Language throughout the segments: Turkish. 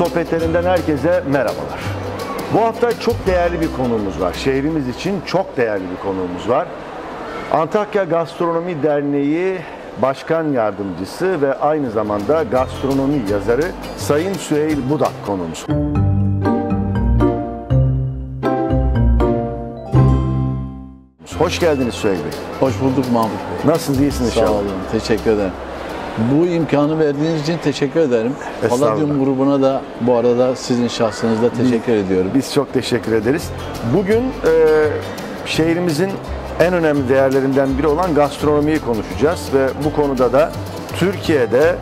Sohbetlerinden herkese merhabalar. Bu hafta çok değerli bir konuğumuz var. Şehrimiz için çok değerli bir konuğumuz var. Antakya Gastronomi Derneği Başkan Yardımcısı ve aynı zamanda gastronomi yazarı Sayın Süheyl Budak konuğumuz. Hoş geldiniz Süheyl Bey. Hoş bulduk Mahmut Bey. Nasılsınız, iyisiniz Sağ inşallah? olun, teşekkür ederim. Bu imkanı verdiğiniz için teşekkür ederim. Palladium grubuna da bu arada sizin şahsınızda teşekkür ediyorum. Biz çok teşekkür ederiz. Bugün e, şehrimizin en önemli değerlerinden biri olan gastronomiyi konuşacağız ve bu konuda da Türkiye'de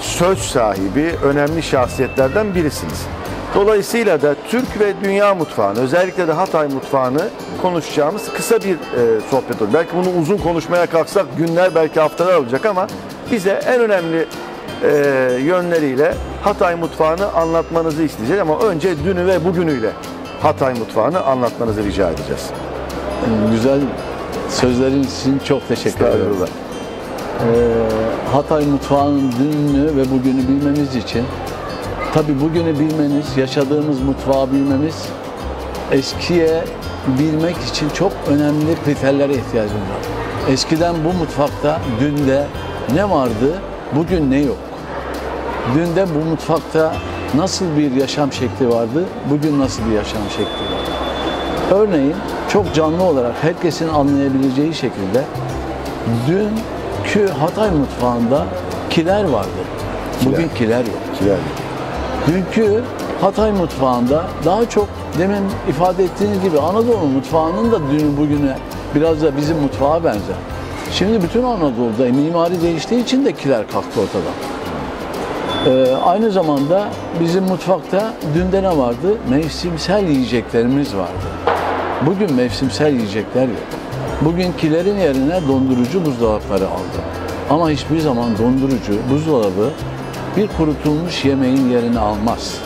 söz sahibi önemli şahsiyetlerden birisiniz. Dolayısıyla da Türk ve dünya mutfağını, özellikle de Hatay mutfağını konuşacağımız kısa bir e, sohbet olur. Belki bunu uzun konuşmaya kalksak günler belki haftalar olacak ama bize en önemli e, yönleriyle Hatay mutfağını anlatmanızı isteyeceğiz ama önce dünü ve bugünüyle Hatay mutfağını anlatmanızı rica edeceğiz. Güzel sözlerin için çok teşekkür ederim. Ee, Hatay mutfağının dününü ve bugünü bilmemiz için tabi bugünü bilmeniz, yaşadığımız mutfağı bilmemiz eskiye bilmek için çok önemli kriterlere ihtiyacımız var. Eskiden bu mutfakta dünde ne vardı, bugün ne yok? Dünde bu mutfakta nasıl bir yaşam şekli vardı, bugün nasıl bir yaşam şekli var? Örneğin çok canlı olarak herkesin anlayabileceği şekilde dünkü Hatay mutfağında kiler vardı. Bugün kiler yok. Yani, Dünkü Hatay mutfağında daha çok demin ifade ettiğiniz gibi Anadolu mutfağının da dünü bugüne biraz da bizim mutfağa benzer. Şimdi bütün Anadolu'da mimari değiştiği için de kiler kalktı ortadan. Ee, aynı zamanda bizim mutfakta dünde ne vardı? Mevsimsel yiyeceklerimiz vardı. Bugün mevsimsel yiyecekler yok. Bugünkülerin yerine dondurucu buzdolapları aldı. Ama hiçbir zaman dondurucu, buzdolabı bir kurutulmuş yemeğin yerini almaz.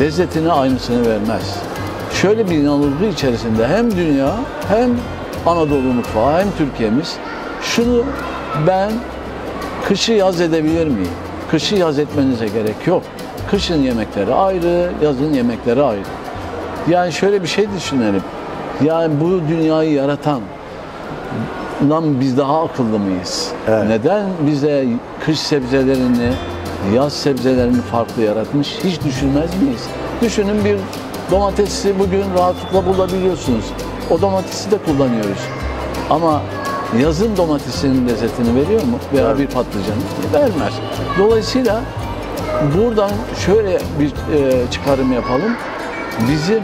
Lezzetine aynısını vermez. Şöyle bir inanılgı içerisinde hem dünya hem Anadolu mutfağı hem Türkiye'miz şunu ben kışı yaz edebilir miyim? Kışı yaz etmenize gerek yok. Kışın yemekleri ayrı, yazın yemekleri ayrı. Yani şöyle bir şey düşünelim. Yani bu dünyayı yaratan lan biz daha akıllı mıyız? Evet. Neden bize kış sebzelerini, yaz sebzelerini farklı yaratmış? Hiç düşünmez miyiz? Düşünün bir domatesi bugün rahatlıkla bulabiliyorsunuz. O domatesi de kullanıyoruz. Ama yazın domatesinin lezzetini veriyor mu? Veya Evet. bir patlıcanı vermez. Dolayısıyla buradan şöyle bir e, çıkarım yapalım. Bizim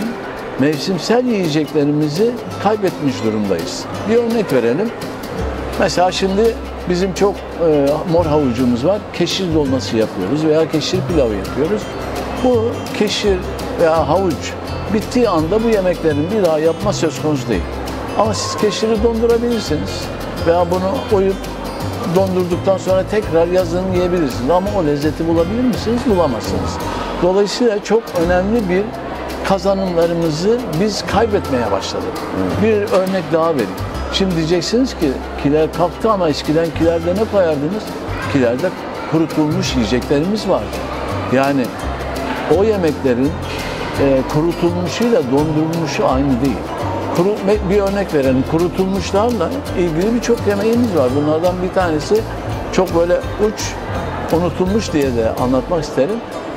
mevsimsel yiyeceklerimizi kaybetmiş durumdayız. Bir örnek verelim. Mesela şimdi bizim çok e, mor havucumuz var. Keşir dolması yapıyoruz veya keşir pilavı yapıyoruz. Bu keşir veya havuç bittiği anda bu yemeklerin bir daha yapma söz konusu değil. Ama siz keşiri dondurabilirsiniz veya bunu oyup dondurduktan sonra tekrar yazın yiyebilirsiniz. Ama o lezzeti bulabilir misiniz? Bulamazsınız. Dolayısıyla çok önemli bir kazanımlarımızı biz kaybetmeye başladık. Bir örnek daha vereyim. Şimdi diyeceksiniz ki kiler kalktı ama eskiden kilerde ne koyardınız? Kilerde kurutulmuş yiyeceklerimiz vardı. Yani o yemeklerin e, kurutulmuşuyla dondurulmuşu aynı değil. Kuru, bir örnek verelim. Kurutulmuşlarla ilgili birçok yemeğimiz var. Bunlardan bir tanesi çok böyle uç unutulmuş diye de anlatmak isterim.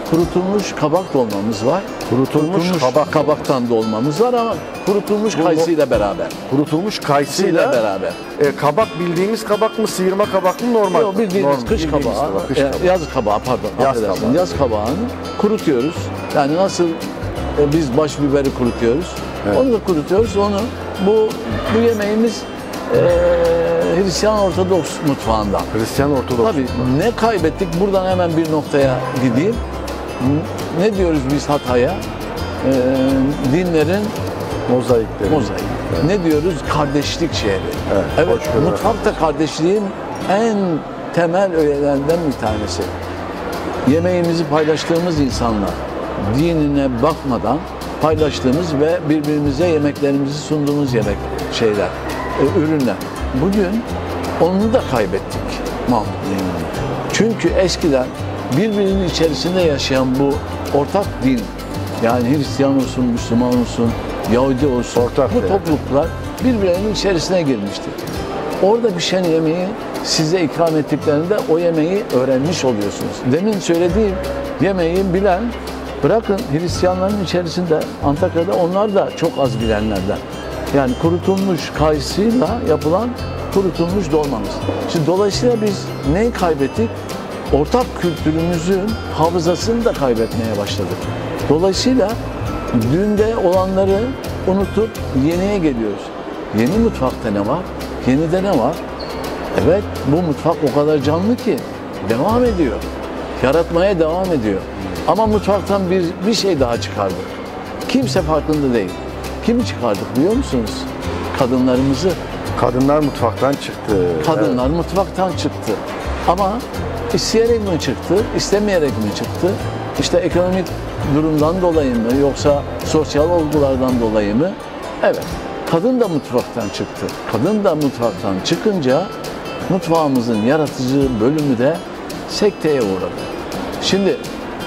Kurutulmuş kabak dolmamız var. Kurutulmuş kabak kabaktan dolmamız var ama kurutulmuş Bu- kayısıyla beraber. kurutulmuş kayısıyla beraber. e, kabak bildiğimiz kabak mı, sıyırma kabak mı, normal Yok mi? bildiğiniz Normal, kış bildiğimiz kabağı, kış kabağı. yaz kabağı pardon. Yaz kabağı. Yaz kabağını kurutuyoruz. Yani nasıl e, biz baş biberi kurutuyoruz. Evet. Onu da kurutuyoruz. Onu bu bu yemeğimiz e, Hristiyan Ortodoks mutfağından. Hristiyan Ortodoks. Tabii ne kaybettik? Buradan hemen bir noktaya gideyim. Ne diyoruz biz Hatay'a? E, dinlerin Mozaikleri. mozaik. Ne diyoruz? Kardeşlik şehri. Evet, Evet, hoşgörü. mutfakta kardeşliğin en temel öğelerinden bir tanesi. Yemeğimizi paylaştığımız insanlar dinine bakmadan paylaştığımız ve birbirimize yemeklerimizi sunduğumuz yemek şeyler, e, ürünler. Bugün onu da kaybettik Mahmut. Çünkü eskiden birbirinin içerisinde yaşayan bu ortak din, yani Hristiyan olsun, Müslüman olsun, Yahudi olsun, Ortak bu değer. topluluklar birbirlerinin içerisine girmiştir. Orada pişen yemeği size ikram ettiklerinde o yemeği öğrenmiş oluyorsunuz. Demin söylediğim yemeği bilen, bırakın Hristiyanların içerisinde Antakya'da onlar da çok az bilenlerden. Yani kurutulmuş kayısıyla yapılan kurutulmuş dolmamız. Şimdi dolayısıyla biz neyi kaybettik? Ortak kültürümüzün hafızasını da kaybetmeye başladık. Dolayısıyla dünde olanları unutup yeniye geliyoruz. Yeni mutfakta ne var? Yenide ne var? Evet bu mutfak o kadar canlı ki devam ediyor. Yaratmaya devam ediyor. Ama mutfaktan bir, bir şey daha çıkardık. Kimse farkında değil. Kimi çıkardık biliyor musunuz? Kadınlarımızı. Kadınlar mutfaktan çıktı. Kadınlar mutfaktan çıktı. Ama isteyerek mi çıktı, istemeyerek mi çıktı? İşte ekonomik durumdan dolayı mı yoksa sosyal olgulardan dolayı mı? Evet. Kadın da mutfaktan çıktı. Kadın da mutfaktan çıkınca mutfağımızın yaratıcı bölümü de sekteye uğradı. Şimdi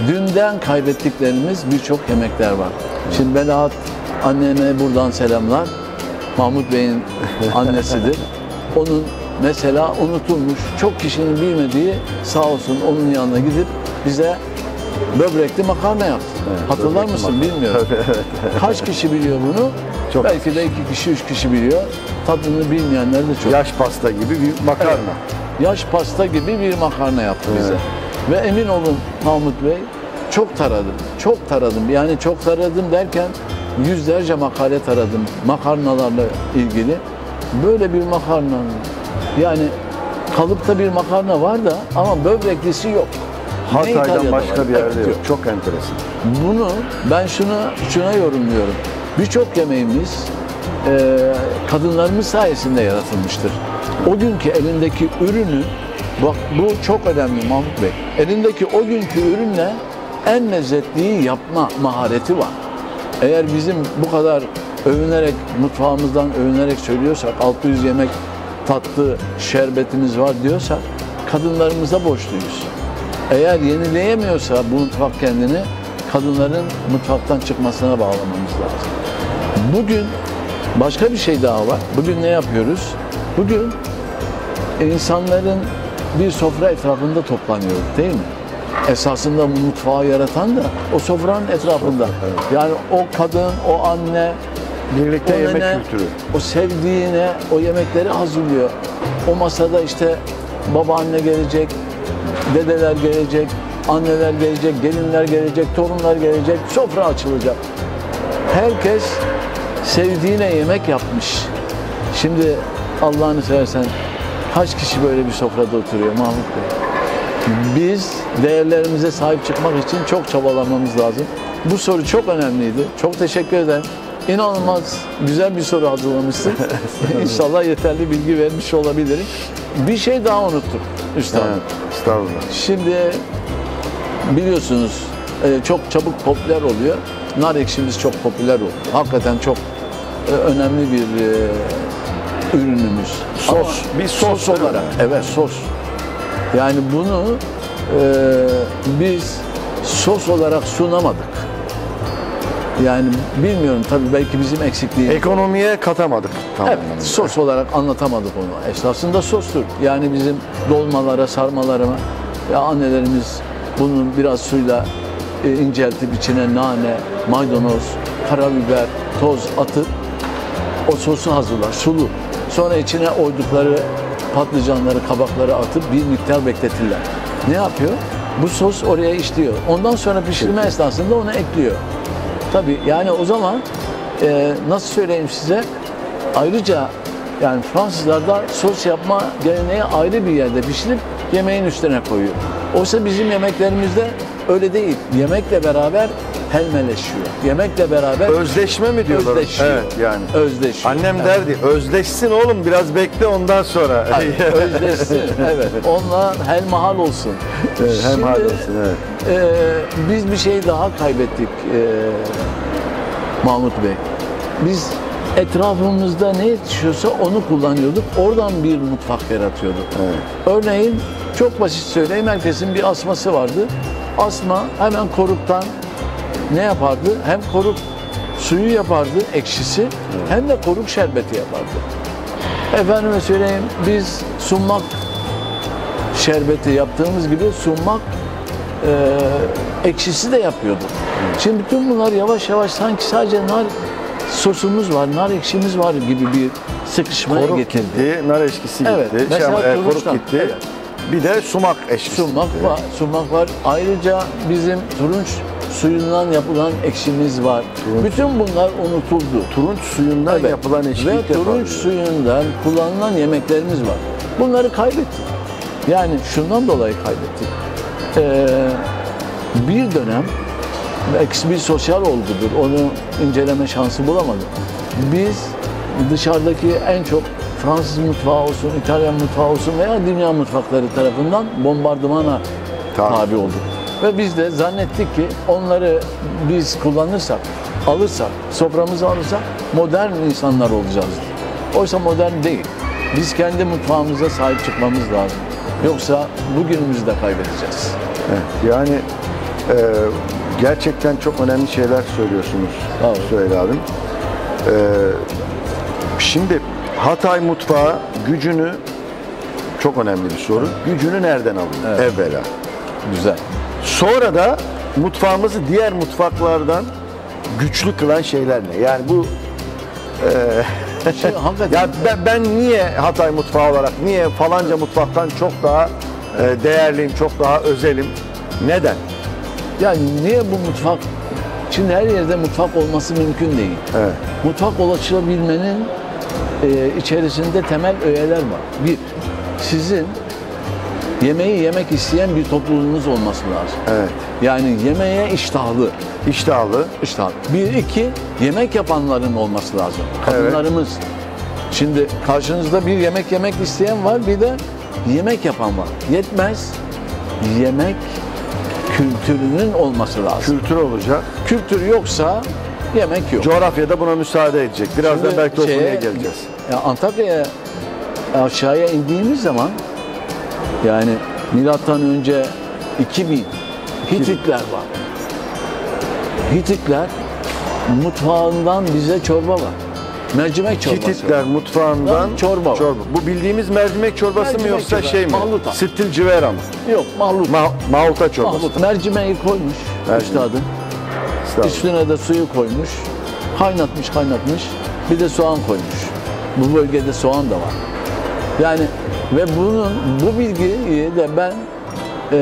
dünden kaybettiklerimiz birçok yemekler var. Şimdi Melahat anneme buradan selamlar. Mahmut Bey'in annesidir. Onun mesela unutulmuş, çok kişinin bilmediği sağ olsun onun yanına gidip bize böbrekli makarna yaptı. Hatırlar böbrekli mısın makarna. bilmiyorum. Kaç kişi biliyor bunu? Çok Belki de iki kişi, üç kişi biliyor. Tadını bilmeyenler de çok. Yaş pasta gibi bir makarna. Yaş pasta gibi bir makarna yaptı bize. Ve emin olun Mahmut Bey çok taradım. Çok taradım. Yani çok taradım derken yüzlerce makale taradım makarnalarla ilgili. Böyle bir makarnanın yani kalıpta bir makarna var da ama böbreklisi yok. Hatay'dan başka var, bir yerde yok. Çok enteresan. bunu ben şuna şuna yorumluyorum. Birçok yemeğimiz e, kadınlarımız sayesinde yaratılmıştır. O günkü elindeki ürünü bak bu çok önemli Mahmut Bey. Elindeki o günkü ürünle en lezzetliyi yapma mahareti var. Eğer bizim bu kadar övünerek mutfağımızdan övünerek söylüyorsak 600 yemek tatlı şerbetimiz var diyorsak kadınlarımıza borçluyuz. Eğer yenileyemiyorsa bu mutfak kendini kadınların mutfaktan çıkmasına bağlamamız lazım. Bugün başka bir şey daha var. Bugün ne yapıyoruz? Bugün insanların bir sofra etrafında toplanıyor değil mi? Esasında mutfağı yaratan da o sofranın etrafında. Yani o kadın, o anne, Birlikte o yemek nene, kültürü. o sevdiğine o yemekleri hazırlıyor. O masada işte babaanne gelecek, dedeler gelecek, anneler gelecek, gelinler gelecek, torunlar gelecek, sofra açılacak. Herkes sevdiğine yemek yapmış. Şimdi Allah'ını seversen kaç kişi böyle bir sofrada oturuyor Mahmut Bey? Biz değerlerimize sahip çıkmak için çok çabalamamız lazım. Bu soru çok önemliydi. Çok teşekkür ederim. İnanılmaz güzel bir soru hazırlamışsın. İnşallah yeterli bilgi vermiş olabilirim. Bir şey daha unuttuk üstadım. Evet, estağfurullah. Şimdi biliyorsunuz e, çok çabuk popüler oluyor. Nar ekşimiz çok popüler oldu. Hakikaten çok e, önemli bir e, ürünümüz. Sos, Ama bir sos sos olarak. Evet sos. Yani bunu e, biz sos olarak sunamadık. Yani bilmiyorum tabii belki bizim eksikliğimiz. Ekonomiye katamadık. Tamam. Evet, sos olarak anlatamadık onu. Esasında sostur. Yani bizim dolmalara, sarmalara ya annelerimiz bunun biraz suyla e, inceltip içine nane, maydanoz, karabiber, toz atıp o sosu hazırlar, sulu. Sonra içine oydukları patlıcanları, kabakları atıp bir miktar bekletirler. Ne yapıyor? Bu sos oraya işliyor. Ondan sonra pişirme esnasında onu ekliyor. Tabii yani o zaman e, nasıl söyleyeyim size? Ayrıca yani Fransızlarda sos yapma geleneği ayrı bir yerde pişirip yemeğin üstüne koyuyor. Oysa bizim yemeklerimizde öyle değil. Yemekle beraber helmeleşiyor. Yemekle beraber Özleşme mi diyorlar? Özleşiyor. Evet yani. özleşiyor. Annem Evet. derdi özleşsin oğlum biraz bekle ondan sonra. Hayır, özleşsin. Evet. Onlar helmahal olsun. Evet, hem Şimdi, hal olsun, evet. e, biz bir şey daha kaybettik e, Mahmut Bey. Biz etrafımızda ne yetişiyorsa onu kullanıyorduk. Oradan bir mutfak yaratıyorduk. Evet. Örneğin Çok basit söyleyeyim. Herkesin bir asması vardı. Asma hemen koruktan ne yapardı? Hem koruk suyu yapardı ekşisi hem de koruk şerbeti yapardı. Efendime söyleyeyim biz sunmak şerbeti yaptığımız gibi sunmak e, ekşisi de yapıyorduk. Şimdi bütün bunlar yavaş yavaş sanki sadece nar sosumuz var, nar ekşimiz var gibi bir sıkışmaya Koruk getirdi. gitti, nar eşkisi Evet, gitti, mesela şey, koruk gitti. evet. Bir de sumak eşkisi. Gitti. var, sunmak var. Ayrıca bizim turunç suyundan yapılan ekşimiz var. Bütün bunlar unutuldu. Turunç suyundan Evet. yapılan eşki Ve turunç biliyorum. suyundan kullanılan yemeklerimiz var. Bunları kaybettik. Yani şundan dolayı kaybettik. Ee, bir dönem belki bir sosyal olgudur. Onu inceleme şansı bulamadım. Biz dışarıdaki en çok Fransız mutfağı olsun, İtalyan mutfağı olsun veya dünya mutfakları tarafından bombardımana tabi olduk. Ve biz de zannettik ki onları biz kullanırsak, alırsak, soframıza alırsak modern insanlar olacağız. Oysa modern değil. Biz kendi mutfağımıza sahip çıkmamız lazım. Yoksa bugünümüzü de kaybedeceğiz. Evet, yani e, gerçekten çok önemli şeyler söylüyorsunuz olun. Süheyl abim. E, şimdi Hatay mutfağı gücünü çok önemli bir soru. Gücünü nereden alıyor? Evet. Evvela. Güzel. Sonra da mutfağımızı diğer mutfaklardan güçlü kılan şeyler ne? Yani bu Şey, hakikaten ya ben, ben niye Hatay mutfağı olarak niye falanca mutfaktan çok daha e, değerliyim, çok daha özelim? Neden? yani niye bu mutfak Şimdi her yerde mutfak olması mümkün değil. Evet. Mutfak ulaşılabilmenin e, içerisinde temel öğeler var. Bir, sizin yemeği yemek isteyen bir topluluğunuz olması lazım. Evet. Yani yemeğe iştahlı. İştahlı. İştahlı. Bir, iki, yemek yapanların olması lazım. Kadınlarımız. Şimdi karşınızda bir yemek yemek isteyen var, bir de yemek yapan var. Yetmez. Yemek kültürünün olması lazım. Kültür olacak. Kültür yoksa yemek yok. Coğrafyada buna müsaade edecek. Birazdan Şimdi belki o şeye- konuya geleceğiz. Ya Antakya'ya aşağıya indiğimiz zaman yani milattan önce 2000 Hititler var. Hititler mutfağından bize çorba var. Mercimek çorbası. Hititler mutfağından Lan çorba var. Bu bildiğimiz mercimek çorbası mı Mercimek yoksa çorbası, şey mi? mahluta. Sittil civera mı? Yok mahlut. Ma mahuta çorbası. mahlut. Mercimeği koymuş Mercimek. üstadım. Estağfurullah. Üstüne de suyu koymuş. Kaynatmış kaynatmış. Bir de soğan koymuş. Bu bölgede soğan da var. Yani ve bunun bu bilgiyi de ben e,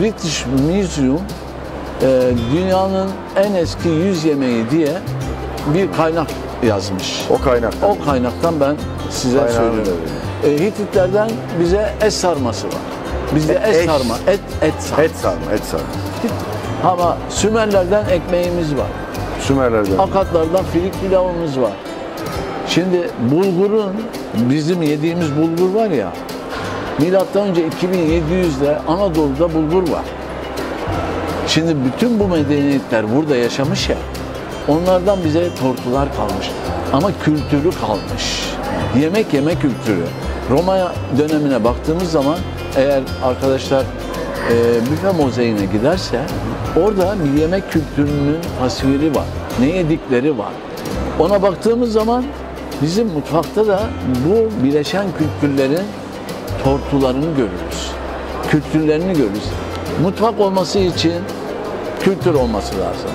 British Museum e, dünyanın en eski yüz yemeği diye bir kaynak yazmış. O kaynaktan. O kaynaktan ben size Kaynağını söylüyorum. E, Hititlerden bize et sarması var. Bizde Et- et, sarma, et et sarma. Et sarma, et sarma. Ama Sümerlerden ekmeğimiz var. Sümerlerden. Akatlardan filik pilavımız var. Şimdi bulgurun, bizim yediğimiz bulgur var ya, milattan önce 2700'de Anadolu'da bulgur var. Şimdi bütün bu medeniyetler burada yaşamış ya, onlardan bize tortular kalmış. Ama kültürü kalmış. Yemek yeme kültürü. Roma dönemine baktığımız zaman eğer arkadaşlar e, büfe mozaiğine giderse orada bir yemek kültürünün tasviri var. Ne yedikleri var. Ona baktığımız zaman bizim mutfakta da bu bileşen kültürlerin tortularını görürüz. Kültürlerini görürüz. Mutfak olması için kültür olması lazım.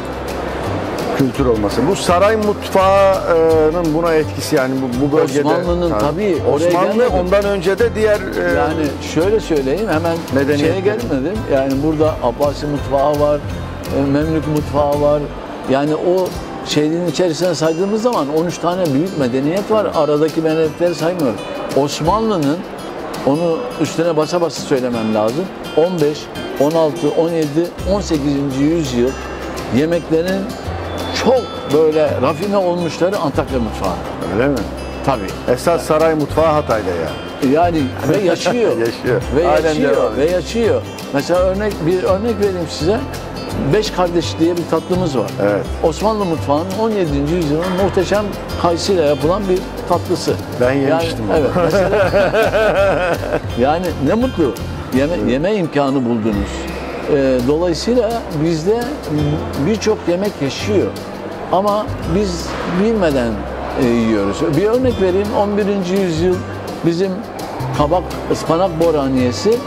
Kültür olması. Bu saray mutfağının buna etkisi yani bu, bu bölgede. Osmanlı'nın tabii Osmanlı gelmedim. ondan önce de diğer e, Yani şöyle söyleyeyim hemen Medeniyetleri. şeye gelmedim. Yani burada Abbasi mutfağı var, e, Memlük mutfağı var. Yani o şeyin içerisine saydığımız zaman 13 tane büyük medeniyet var. Aradaki medeniyetleri saymıyorum. Osmanlı'nın onu üstüne basa basa söylemem lazım. 15, 16, 17, 18. yüzyıl yemeklerin çok böyle rafine olmuşları Antakya mutfağı. öyle mi? Tabii. Esas saray mutfağı Hatay'da yani. Yani ve yaşıyor. Yaşıyor. Ve yaşıyor. Ve yaşıyor. Mesela örnek bir örnek vereyim size. Beş kardeş diye bir tatlımız var. Evet. Osmanlı mutfağının 17. yüzyılın muhteşem kayısıyla yapılan bir tatlısı. Ben yemiştim onu. Yani, evet, mesela, yani ne mutlu yeme, yeme imkanı buldunuz. Ee, dolayısıyla bizde birçok yemek yaşıyor. Ama biz bilmeden e, yiyoruz. Bir örnek vereyim. 11. yüzyıl bizim kabak ıspanak boraniyesi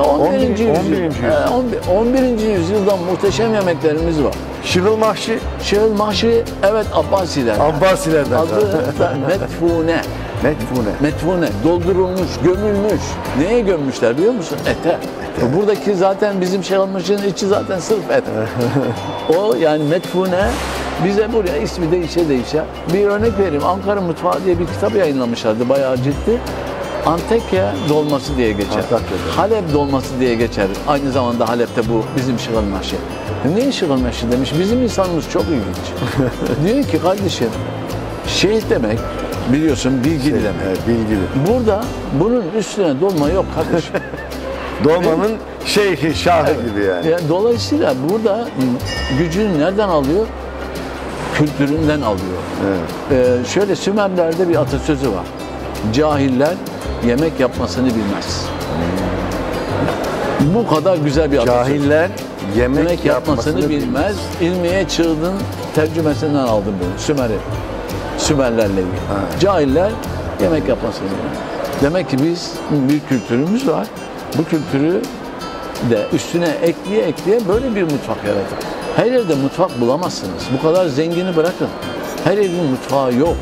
11. 11. yüzyıl. 11. yüzyıl. Ee, 11. 11. yüzyıldan muhteşem yemeklerimiz var. Şırıl mahşi Şehir mahşi evet Abbasiler. Abbasilerden. Adı da metfune. Metfune. Metfune. Doldurulmuş, gömülmüş. Neye gömmüşler biliyor musun? Ete. Buradaki zaten bizim şey almışın içi zaten sırf et. o yani metfune bize buraya ismi değişe değişe. Bir örnek vereyim. Ankara Mutfağı diye bir kitap yayınlamışlardı. Bayağı ciddi. Antakya dolması diye geçer. Antakya'da. Halep dolması diye geçer. Aynı zamanda Halep'te bu bizim şıgıl maşı. Ne şıgıl maşı demiş. Bizim insanımız çok ilginç. Diyor ki kardeşim şeyh demek biliyorsun bilgili demek. Evet, bilgili. Burada bunun üstüne dolma yok kardeşim. Dolmanın şeyhi, şahı gibi yani. Yani dolayısıyla burada gücünü nereden alıyor? Kültüründen alıyor. Evet. Ee, şöyle Sümerler'de bir atasözü var. Cahiller yemek yapmasını bilmez. Bu kadar güzel bir atasözü. Cahiller yemek, yemek yapmasını bilmez. İlmiye çığdın tercümesinden aldım bunu. Sümer'i. Sümerlerle ilgili. Cahiller yemek yapmasını bilmez. Demek ki biz bir kültürümüz var. Bu kültürü de üstüne ekleye ekleye böyle bir mutfak yaratır. Her yerde mutfak bulamazsınız. Bu kadar zengini bırakın. Her evin mutfağı yok.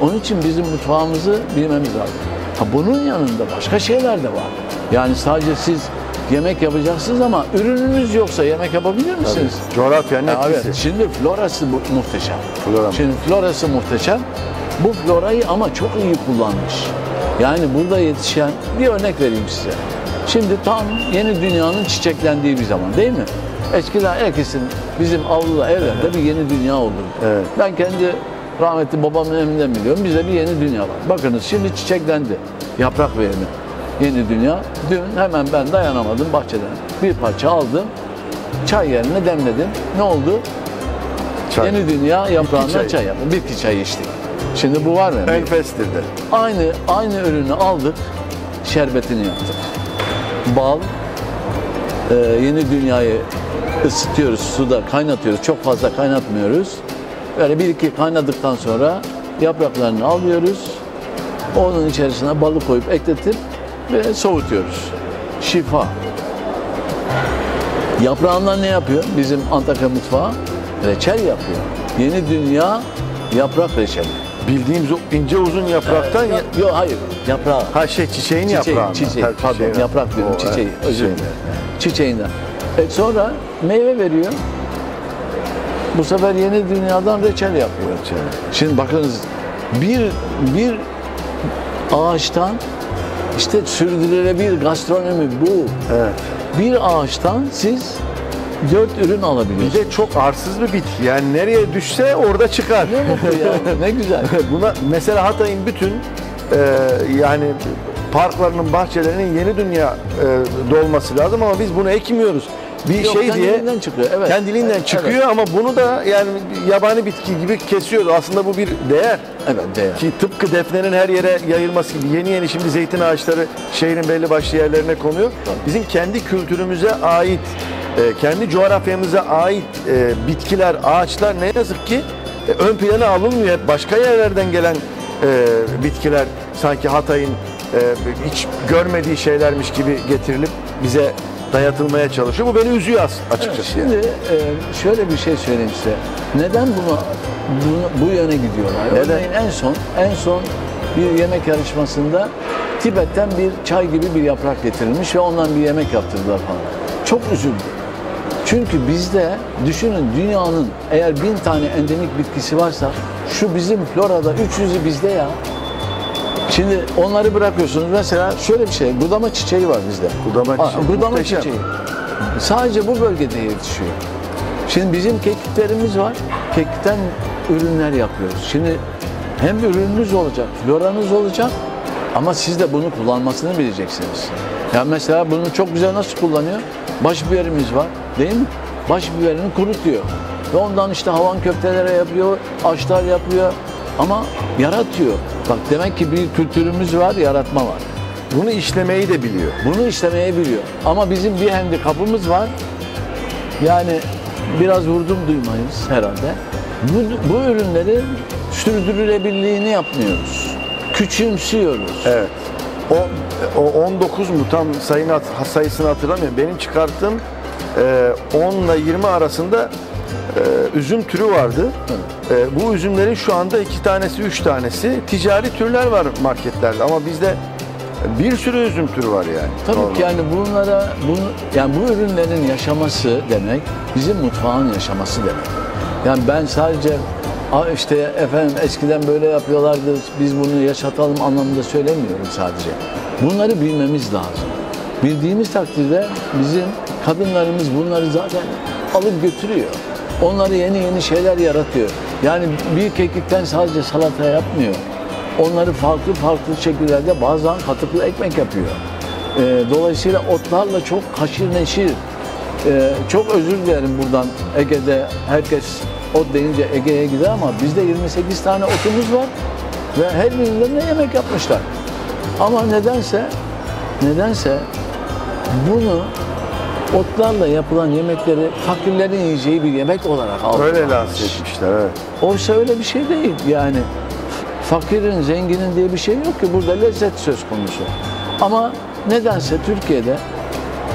Onun için bizim mutfağımızı bilmemiz lazım. Ha bunun yanında başka şeyler de var. Yani sadece siz yemek yapacaksınız ama ürününüz yoksa yemek yapabilir misiniz? Coğrafyanın Ya etkisi. Evet, şimdi florası muhteşem. Flora. Şimdi florası muhteşem. Bu florayı ama çok iyi kullanmış. Yani burada yetişen bir örnek vereyim size. Şimdi tam yeni dünyanın çiçeklendiği bir zaman değil mi? Eskiden herkesin bizim avluda evlerde bir yeni dünya olurdu. Evet. Ben kendi rahmetli babamın evinden biliyorum. Bizde bir yeni dünya var. Bakınız şimdi çiçeklendi. Yaprak verimi. Yeni dünya. Dün hemen ben dayanamadım bahçeden. Bir parça aldım. Çay yerine demledim. Ne oldu? Çay. Yeni dünya yaprağından çayı. çay yaptım. Bitki çayı içtik. Şimdi bu var mı? Enfestir de. Aynı aynı ürünü aldık, şerbetini yaptık. Bal, e, yeni dünyayı ısıtıyoruz, suda kaynatıyoruz. Çok fazla kaynatmıyoruz. Böyle bir iki kaynadıktan sonra yapraklarını alıyoruz. Onun içerisine balı koyup ekletip ve soğutuyoruz. Şifa. Yaprağından ne yapıyor? Bizim Antakya mutfağı reçel yapıyor. Yeni dünya yaprak reçeli. Bildiğimiz o ince uzun yapraktan ya- Yok hayır. Yaprağı. ha şey çiçeğin Çiçeği, yaprağından. çiçeği, pardon yaprak diyorum, O, çiçeği, özür dilerim. Çiçeğinden. E sonra meyve veriyor. Bu sefer yeni dünyadan reçel yapıyor. Reçel. Şimdi bakınız bir bir ağaçtan işte sürdürülebilir gastronomi bu. Evet. Bir ağaçtan siz dört ürün Bir alabiliyorsunuz. de çok arsız bir bitki. Yani nereye düşse orada çıkar. Ne mutlu ya, ne güzel. Buna mesela Hatay'ın bütün e, yani parklarının, bahçelerinin yeni dünya e, dolması lazım ama biz bunu ekmiyoruz. Bir Yok, şey diye kendiliğinden çıkıyor. Evet. kendiliğinden Evet, çıkıyor ama bunu da yani yabani bitki gibi kesiyoruz. Aslında bu bir değer. Evet, değer. Ki tıpkı defnenin her yere yayılması gibi yeni yeni şimdi zeytin ağaçları şehrin belli başlı yerlerine konuyor. Bizim kendi kültürümüze ait, e, kendi coğrafyamıza ait e, bitkiler, ağaçlar ne yazık ki e, ön plana alınmıyor. Hep başka yerlerden gelen bitkiler sanki Hatay'ın hiç görmediği şeylermiş gibi getirilip bize dayatılmaya çalışıyor. Bu beni üzüyor as- açıkçası. yani. Şimdi e, şöyle bir şey söyleyeyim size. Neden bunu, bunu bu yöne gidiyorlar? Neden? Örneğin en son en son bir yemek yarışmasında Tibet'ten bir çay gibi bir yaprak getirilmiş ve ondan bir yemek yaptırdılar falan. Çok üzüldüm. Çünkü bizde düşünün dünyanın eğer bin tane endemik bitkisi varsa şu bizim florada 300'ü bizde ya. Şimdi onları bırakıyorsunuz. Mesela şöyle bir şey, budama çiçeği var bizde. Budama Aa, çiçeği, muhteşem. çiçeği. Sadece bu bölgede yetişiyor. Şimdi bizim kekiklerimiz var. Kekikten ürünler yapıyoruz. Şimdi hem ürününüz olacak, floranız olacak ama siz de bunu kullanmasını bileceksiniz. Ya mesela bunu çok güzel nasıl kullanıyor? Baş biberimiz var değil mi? baş biberini kurutuyor. Ve ondan işte havan köftelere yapıyor, aşlar yapıyor ama yaratıyor. Bak demek ki bir kültürümüz var, yaratma var. Bunu işlemeyi de biliyor. Bunu işlemeyi biliyor. Ama bizim bir handikapımız var. Yani biraz vurdum duymayız herhalde. Bu, bu ürünlerin sürdürülebilirliğini yapmıyoruz. Küçümsüyoruz. Evet. O, o 19 mu tam sayını sayısını hatırlamıyorum. Benim çıkarttığım e, 10 ile 20 arasında e, üzüm türü vardı. E, bu üzümlerin şu anda iki tanesi, üç tanesi ticari türler var marketlerde ama bizde bir sürü üzüm türü var yani. Tabii Normal. ki yani bunlara, bunu, yani bu ürünlerin yaşaması demek, bizim mutfağın yaşaması demek. Yani ben sadece "Aa işte efendim eskiden böyle yapıyorlardı, biz bunu yaşatalım anlamında söylemiyorum sadece. Bunları bilmemiz lazım. Bildiğimiz takdirde bizim kadınlarımız bunları zaten alıp götürüyor. Onları yeni yeni şeyler yaratıyor. Yani bir kekikten sadece salata yapmıyor. Onları farklı farklı şekillerde bazen katıklı ekmek yapıyor. Ee, dolayısıyla otlarla çok haşir neşir. Ee, çok özür dilerim buradan Ege'de herkes ot deyince Ege'ye gider ama bizde 28 tane otumuz var ve her birilerine yemek yapmışlar. Ama nedense nedense bunu otlarla yapılan yemekleri fakirlerin yiyeceği bir yemek olarak algılamış. Öyle lanse etmişler evet. Oysa öyle bir şey değil yani. Fakirin, zenginin diye bir şey yok ki burada lezzet söz konusu. Ama nedense Türkiye'de,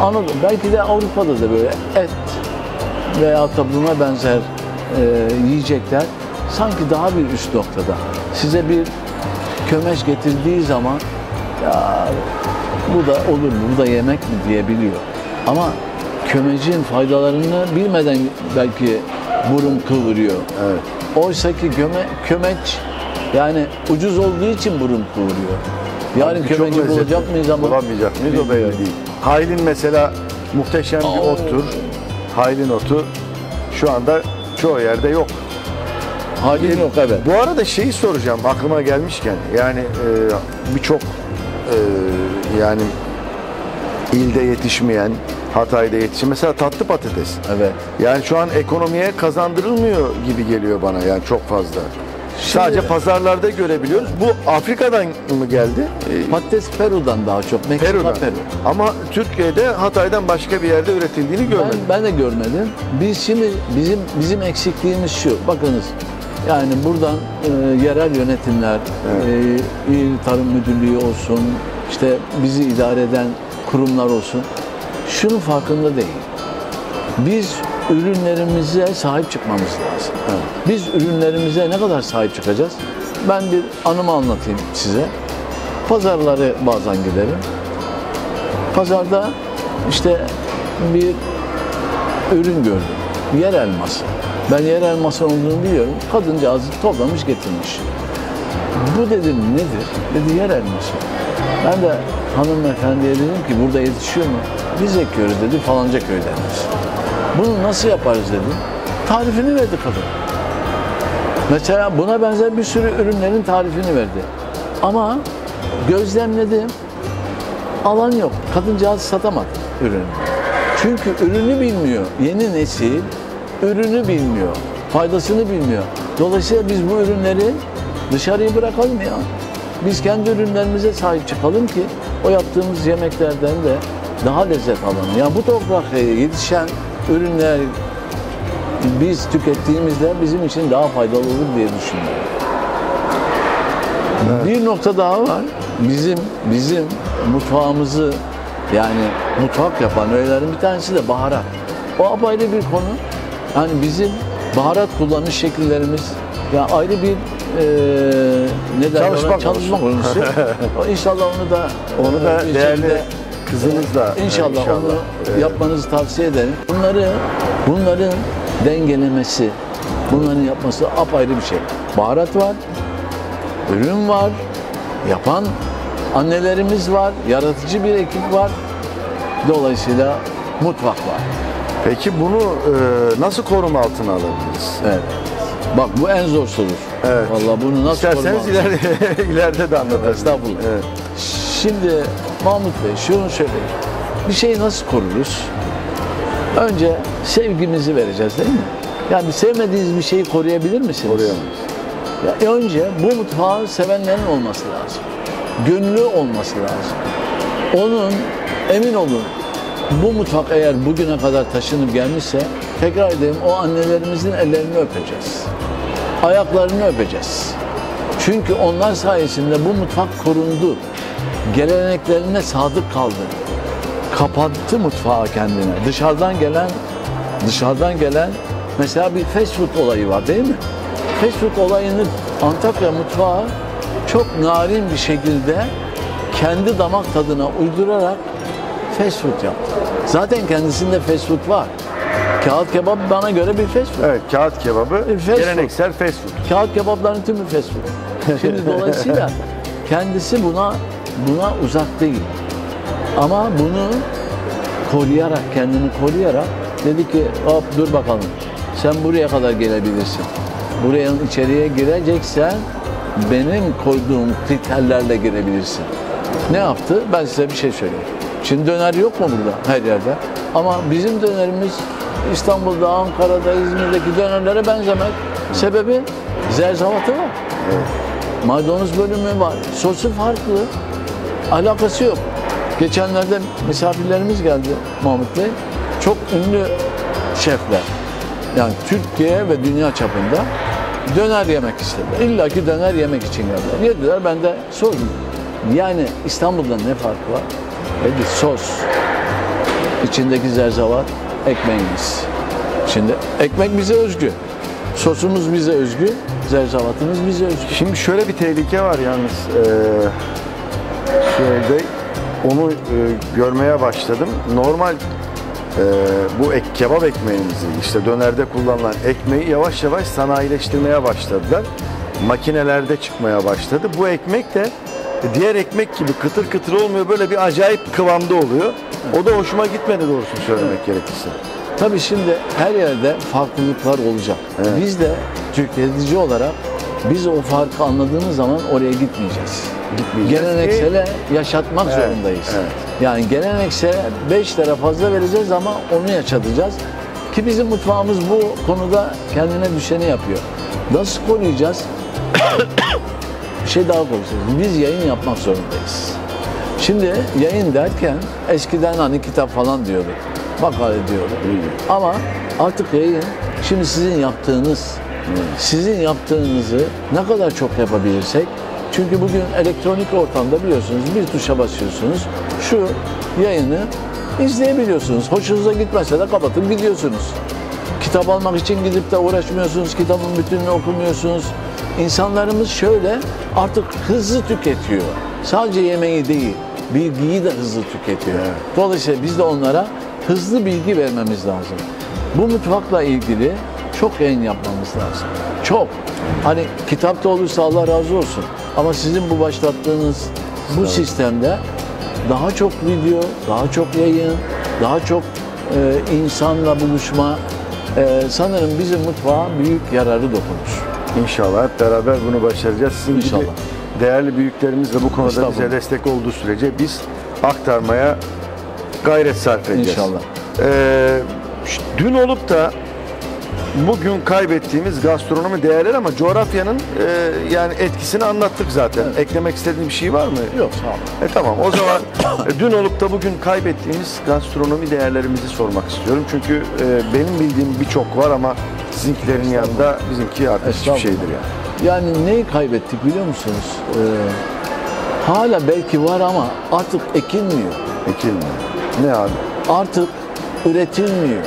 Anadolu, belki de Avrupa'da da böyle et veya da buna benzer e, yiyecekler sanki daha bir üst noktada. Size bir kömeş getirdiği zaman ya bu da olur mu, bu da yemek mi diyebiliyor. Ama kömecin faydalarını bilmeden belki burun kıvırıyor. Evet. Oysa ki göme, kömeç yani ucuz olduğu için burun kıvırıyor. Yarın Halbuki kömeci bulacak mıyız ama Bulamayacak mıyız o belli değil. Haylin mesela muhteşem bir Oo. ottur. Haylin otu şu anda çoğu yerde yok. Halin yok evet. Bu arada şeyi soracağım aklıma gelmişken yani e, birçok e, yani ilde yetişmeyen Hatay'da yetişen mesela tatlı patates. Evet. Yani şu an ekonomiye kazandırılmıyor gibi geliyor bana yani çok fazla. Sadece pazarlarda görebiliyoruz. Bu Afrika'dan mı geldi? E, Patates Peru'dan daha çok. Meksika Peru'dan. Peru. Ama Türkiye'de Hatay'dan başka bir yerde üretildiğini Ben, görmedim. ben de görmedim. Biz şimdi bizim bizim eksikliğimiz şu. Bakınız yani buradan e, yerel yönetimler, e, İl Tarım Müdürlüğü olsun, işte bizi idare eden kurumlar olsun. Şunun farkında değil. Biz ürünlerimize sahip çıkmamız lazım. Biz ürünlerimize ne kadar sahip çıkacağız? Ben bir anımı anlatayım size. Pazarları bazen giderim. Pazarda işte bir ürün gördüm. Yer elması. Ben yer elması olduğunu biliyorum. Kadıncağızı toplamış getirmiş. Bu dedim nedir? Dedi yer elması. Ben de hanımefendiye dedim ki burada yetişiyor mu? Biz ekiyoruz dedi falanca köydenmiş. Bunu nasıl yaparız dedim. Tarifini verdi kadın. Mesela buna benzer bir sürü ürünlerin tarifini verdi. Ama gözlemledim. Alan yok. Kadıncağız satamadı ürünü. Çünkü ürünü bilmiyor. Yeni nesil ürünü bilmiyor. Faydasını bilmiyor. Dolayısıyla biz bu ürünleri dışarıya bırakalım ya. Biz kendi ürünlerimize sahip çıkalım ki o yaptığımız yemeklerden de daha lezzet alalım. Yani bu toprakta yetişen ürünler biz tükettiğimizde bizim için daha faydalı olur diye düşünüyorum. Bir nokta daha var. Bizim bizim mutfağımızı yani mutfak yapan öğelerin bir tanesi de baharat. O apayrı bir konu. Yani bizim baharat kullanış şekillerimiz ya ayrı bir ne derler ona? Çalışma konusu. İnşallah onu da Onu da bir değerli kızınızla İnşallah, inşallah. onu Evet. yapmanızı tavsiye ederim. Bunları bunların dengelemesi, bunların yapması apayrı bir şey. Baharat var, ürün var, yapan annelerimiz var, yaratıcı bir ekip var. Dolayısıyla mutfak var. Peki bunu e, nasıl koruma altına alabiliriz? Evet. Bak bu en zor soru. Evet. Vallahi bunu nasıl İsterseniz ileride, ileride de anlatabiliriz. Estağfurullah. Evet. Şimdi Mahmut Bey şunu söyleyeyim. Bir şeyi nasıl koruruz? Önce sevgimizi vereceğiz değil mi? Yani sevmediğiniz bir şeyi koruyabilir misiniz? Koruyamayız. Ya önce bu mutfağı sevenlerin olması lazım. Gönlü olması lazım. Onun emin olun bu mutfak eğer bugüne kadar taşınıp gelmişse tekrar edeyim o annelerimizin ellerini öpeceğiz. Ayaklarını öpeceğiz. Çünkü onlar sayesinde bu mutfak korundu. Geleneklerine sadık kaldı. Kapattı mutfağı kendine. Dışarıdan gelen dışarıdan gelen mesela bir fast food olayı var değil mi? Fast food olayını Antakya mutfağı çok narin bir şekilde kendi damak tadına uydurarak fast food yaptı. Zaten kendisinde fast food var. Kağıt kebap bana göre bir fast food. Evet, kağıt kebabı E, fast geleneksel fast food. Kağıt kebapların tümü fast food. Şimdi dolayısıyla kendisi buna buna uzak değil. Ama bunu koruyarak, kendini koruyarak dedi ki hop dur bakalım. Sen buraya kadar gelebilirsin. Buraya içeriye gireceksen benim koyduğum kriterlerle girebilirsin. Ne yaptı? Ben size bir şey söyleyeyim. Şimdi döner yok mu burada her yerde? Ama bizim dönerimiz İstanbul'da, Ankara'da, İzmir'deki dönerlere benzemez. Sebebi zerzavatı var. Maydanoz bölümü var. Sosu farklı. Alakası yok. Geçenlerde misafirlerimiz geldi Mahmut Bey. Çok ünlü şefler. Yani Türkiye ve dünya çapında döner yemek istediler. İlla ki döner yemek için geldiler. Yediler ben de sordum. Yani İstanbul'da ne farkı var? Dedi sos. İçindeki zerzevat ekmeğimiz. Şimdi ekmek bize özgü. Sosumuz bize özgü. Zerzevatımız bize özgü. Şimdi şöyle bir tehlike var yalnız. Ee, şöyle onu e, görmeye başladım. Normal e, bu ek, kebap ekmeğimizi işte dönerde kullanılan ekmeği yavaş yavaş sanayileştirmeye başladılar. Makinelerde çıkmaya başladı. Bu ekmek de diğer ekmek gibi kıtır kıtır olmuyor. Böyle bir acayip kıvamda oluyor. O da hoşuma gitmedi doğrusunu söylemek gerekirse. Tabii şimdi her yerde farklılıklar olacak. Biz de tüketici olarak biz o farkı anladığımız zaman oraya gitmeyeceğiz. Gitmeyeceğiz Geleneksele yaşatmak Evet, zorundayız. evet. Yani geleneksele 5 lira fazla vereceğiz ama onu yaşatacağız. Ki bizim mutfağımız bu konuda kendine düşeni yapıyor. Nasıl koruyacağız? bir şey daha konuşacağız. Biz yayın yapmak zorundayız. Şimdi yayın derken eskiden hani kitap falan diyorduk. Makale diyorduk. Ama artık yayın şimdi sizin yaptığınız, sizin yaptığınızı ne kadar çok yapabilirsek çünkü bugün elektronik ortamda biliyorsunuz bir tuşa basıyorsunuz. Şu yayını izleyebiliyorsunuz. Hoşunuza gitmezse de kapatıp gidiyorsunuz. Kitap almak için gidip de uğraşmıyorsunuz. Kitabın bütününü okumuyorsunuz. İnsanlarımız şöyle artık hızlı tüketiyor. Sadece yemeği değil, bilgiyi de hızlı tüketiyor. Dolayısıyla biz de onlara hızlı bilgi vermemiz lazım. Bu mutfakla ilgili çok yayın yapmamız lazım. Çok. Hani kitapta olursa Allah razı olsun. Ama sizin bu başlattığınız bu sistemde daha çok video, daha çok yayın, daha çok e, insanla buluşma e, sanırım bizim mutfağa büyük yararı dokunur. İnşallah hep beraber bunu başaracağız. Sizin gibi İnşallah. değerli büyüklerimiz de bu konuda bize destek olduğu sürece biz aktarmaya gayret sarf edeceğiz. İnşallah. Ee, dün olup da bugün kaybettiğimiz gastronomi değerleri ama coğrafyanın e, yani etkisini anlattık zaten. Eklemek istediğin bir şey var mı? Yok sağ olun. E tamam o zaman e, dün olup da bugün kaybettiğimiz gastronomi değerlerimizi sormak istiyorum. Çünkü e, benim bildiğim birçok var ama sizinkilerin yanında bizimki artık hiçbir şeydir yani. Yani neyi kaybettik biliyor musunuz? Ee, hala belki var ama artık ekilmiyor. Ekilmiyor. Ne abi? Artık üretilmiyor.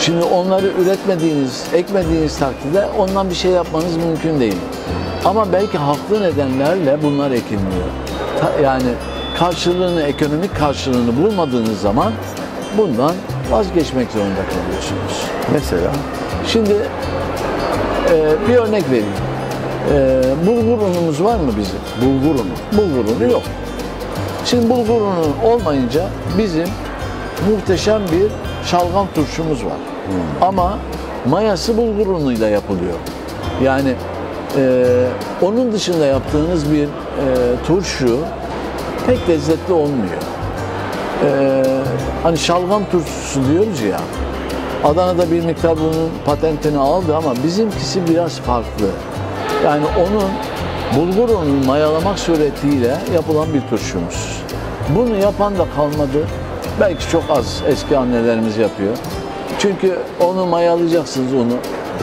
Şimdi onları üretmediğiniz, ekmediğiniz takdirde ondan bir şey yapmanız mümkün değil. Ama belki haklı nedenlerle bunlar ekilmiyor. Ta- Yani karşılığını, ekonomik karşılığını bulmadığınız zaman bundan vazgeçmek zorunda kalıyorsunuz. Mesela Şimdi e, bir örnek vereyim. E, bulgur unumuz var mı bizim? bulgur unu. Bulgur unu yok. Şimdi bulgur unu olmayınca bizim muhteşem bir şalgam turşumuz var. Ama mayası bulgur unuyla yapılıyor. Yani e, onun dışında yaptığınız bir e, turşu pek lezzetli olmuyor. Ee, hani şalgam turşusu diyoruz ya. Adana'da bir miktar bunun patentini aldı ama bizimkisi biraz farklı. Yani onun bulgur ununu mayalamak suretiyle yapılan bir turşumuz. Bunu yapan da kalmadı. Belki çok az eski annelerimiz yapıyor. Çünkü onu mayalayacaksınız onu.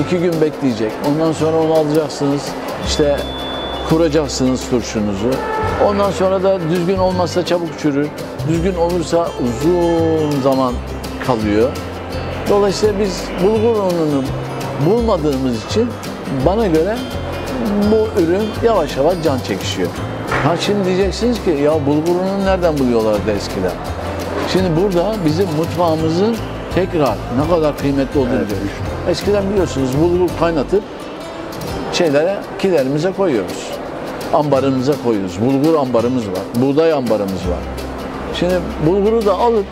iki gün bekleyecek. Ondan sonra onu alacaksınız. İşte kuracaksınız turşunuzu. Ondan sonra da düzgün olmazsa çabuk çürür. Düzgün olursa uzun zaman kalıyor. Dolayısıyla biz bulgur ununu bulmadığımız için bana göre bu ürün yavaş yavaş can çekişiyor. Ha şimdi diyeceksiniz ki ya bulgur ununu nereden buluyorlardı eskiden? Şimdi burada bizim mutfağımızın tekrar ne kadar kıymetli olduğunu görüyoruz. Eskiden biliyorsunuz bulgur kaynatıp şeylere kilerimize koyuyoruz. Ambarımıza koyuyoruz. Bulgur ambarımız var. Buğday ambarımız var. Şimdi bulguru da alıp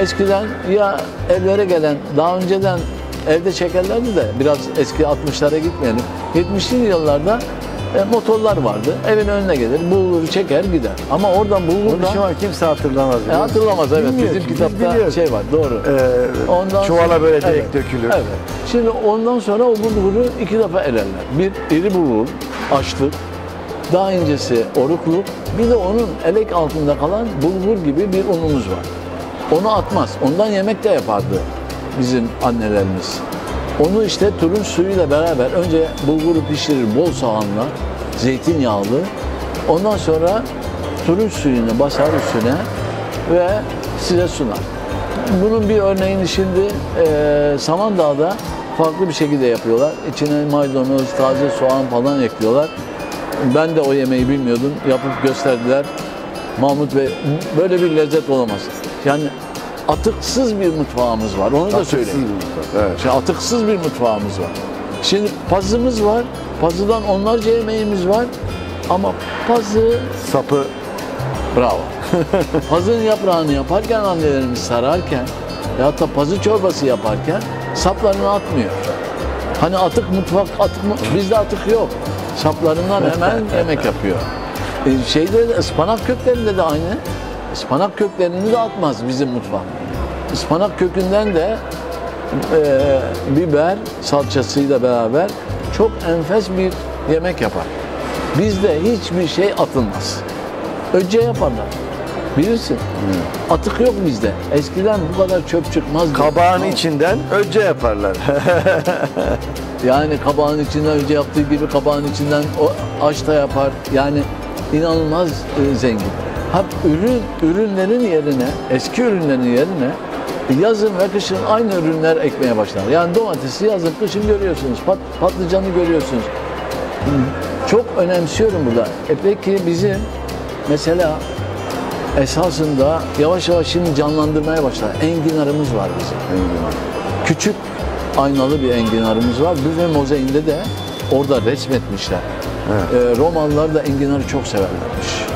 eskiden ya evlere gelen daha önceden evde çekerlerdi de biraz eski 60'lara gitmeyelim. 70'li yıllarda e, motorlar vardı. Evin önüne gelir, bulguru çeker gider. Ama oradan Bunu bulgurdan şu an kimse hatırlamaz. e, hatırlamaz evet. Bilmiyor Bizim ki, biz kitapta biliyoruz. şey var. Doğru. Ee, çuvala böyle direkt dökülür. Evet. Şimdi ondan sonra o bulguru iki defa elerler. Bir iri bulgur, açlık, daha incesi orukluk, bir de onun elek altında kalan bulgur gibi bir unumuz var. Onu atmaz. Ondan yemek de yapardı bizim annelerimiz. Onu işte turunç suyuyla beraber önce bulguru pişirir bol soğanla, zeytinyağlı. Ondan sonra turunç suyunu basar üstüne ve size sunar. Bunun bir örneğini şimdi e, Samandağ'da farklı bir şekilde yapıyorlar. İçine maydanoz, taze soğan falan ekliyorlar. Ben de o yemeği bilmiyordum. Yapıp gösterdiler. Mahmut Bey böyle bir lezzet olamaz. Yani atıksız bir mutfağımız var. Onu da Tatsız söyleyeyim. bir mutfak, Evet. Şimdi atıksız bir mutfağımız var. Şimdi pazımız var. Pazıdan onlarca yemeğimiz var. Ama pazı Sapı Bravo. Pazın yaprağını yaparken annelerimiz sararken ya da pazı çorbası yaparken saplarını atmıyor. Hani atık mutfak, atık mı? Bizde atık yok. Saplarından hemen yemek yapıyor. E, şeyde de ıspanak köklerinde de aynı. Ispanak köklerini de atmaz bizim mutfak. Ispanak kökünden de e, biber salçasıyla beraber çok enfes bir yemek yapar. Bizde hiçbir şey atılmaz. Önce yaparlar. Bilirsin. Atık yok bizde. Eskiden bu kadar çöp çıkmazdı. kabağın içinden önce yaparlar. Yani kabağın içinden önce yaptığı gibi kabağın içinden o aç da yapar. Yani inanılmaz e, zengin. Ha ürün ürünlerin yerine, eski ürünlerin yerine yazın ve kışın aynı ürünler ekmeye başlar. Yani domatesi yazın, kışın görüyorsunuz. Pat, patlıcanı görüyorsunuz. Çok önemsiyorum burada. E peki bizim mesela esasında yavaş yavaş şimdi canlandırmaya başlar. Enginarımız var bizim. Küçük aynalı bir enginarımız var. Büfe mozaiğinde de orada resmetmişler. Ee, Romalılar da enginarı çok severlermiş.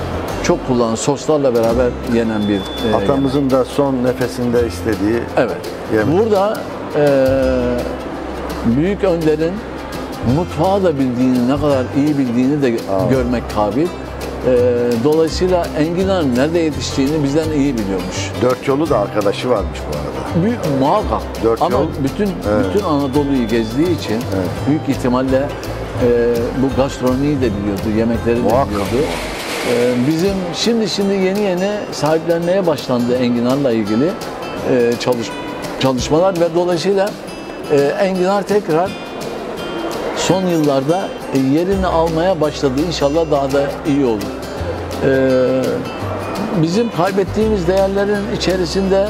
Çok kullanılan soslarla beraber yenen bir e, Atamızın da son nefesinde istediği Evet. Yemek. Burada e, büyük önderin mutfağı da bildiğini, ne kadar iyi bildiğini de görmek kabil. E, dolayısıyla enginar nerede yetiştiğini bizden iyi biliyormuş. dört yolu da arkadaşı varmış bu arada. Büyük muhakkak. Dört Ama yol. bütün Evet. bütün Anadolu'yu gezdiği için büyük ihtimalle e, bu gastronomiyi de biliyordu, yemekleri de Muhakkak. biliyordu. E, bizim şimdi şimdi yeni yeni sahiplenmeye başlandı enginarla ilgili e, çalış, çalışmalar ve dolayısıyla e, enginar tekrar son yıllarda e, yerini almaya başladı. İnşallah daha da iyi olur. E, bizim kaybettiğimiz değerlerin içerisinde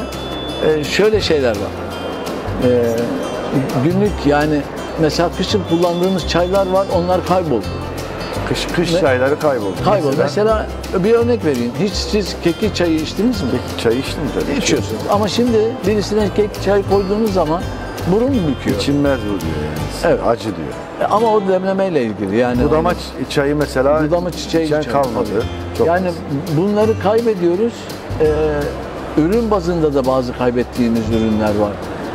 e, şöyle şeyler var. E, günlük yani mesela kışın kullandığımız çaylar var onlar kayboldu. Kış, kış Ne? çayları kayboldu. Kayboldu. Mesela bir örnek vereyim. Hiç siz kekik çayı içtiniz mi? Peki çay içtin mi? tabii? İçiyorsunuz. Ama şimdi birisine kekik çay koyduğunuz zaman burun büküyor. İçilmez bu diyor yani. Evet. Acı diyor. E, Ama o demlemeyle ilgili yani. Budama çayı mesela Budama çiçeği çayı, kalmadı. Çok yani az. bunları kaybediyoruz. Ee, ürün bazında da bazı kaybettiğimiz ürünler var.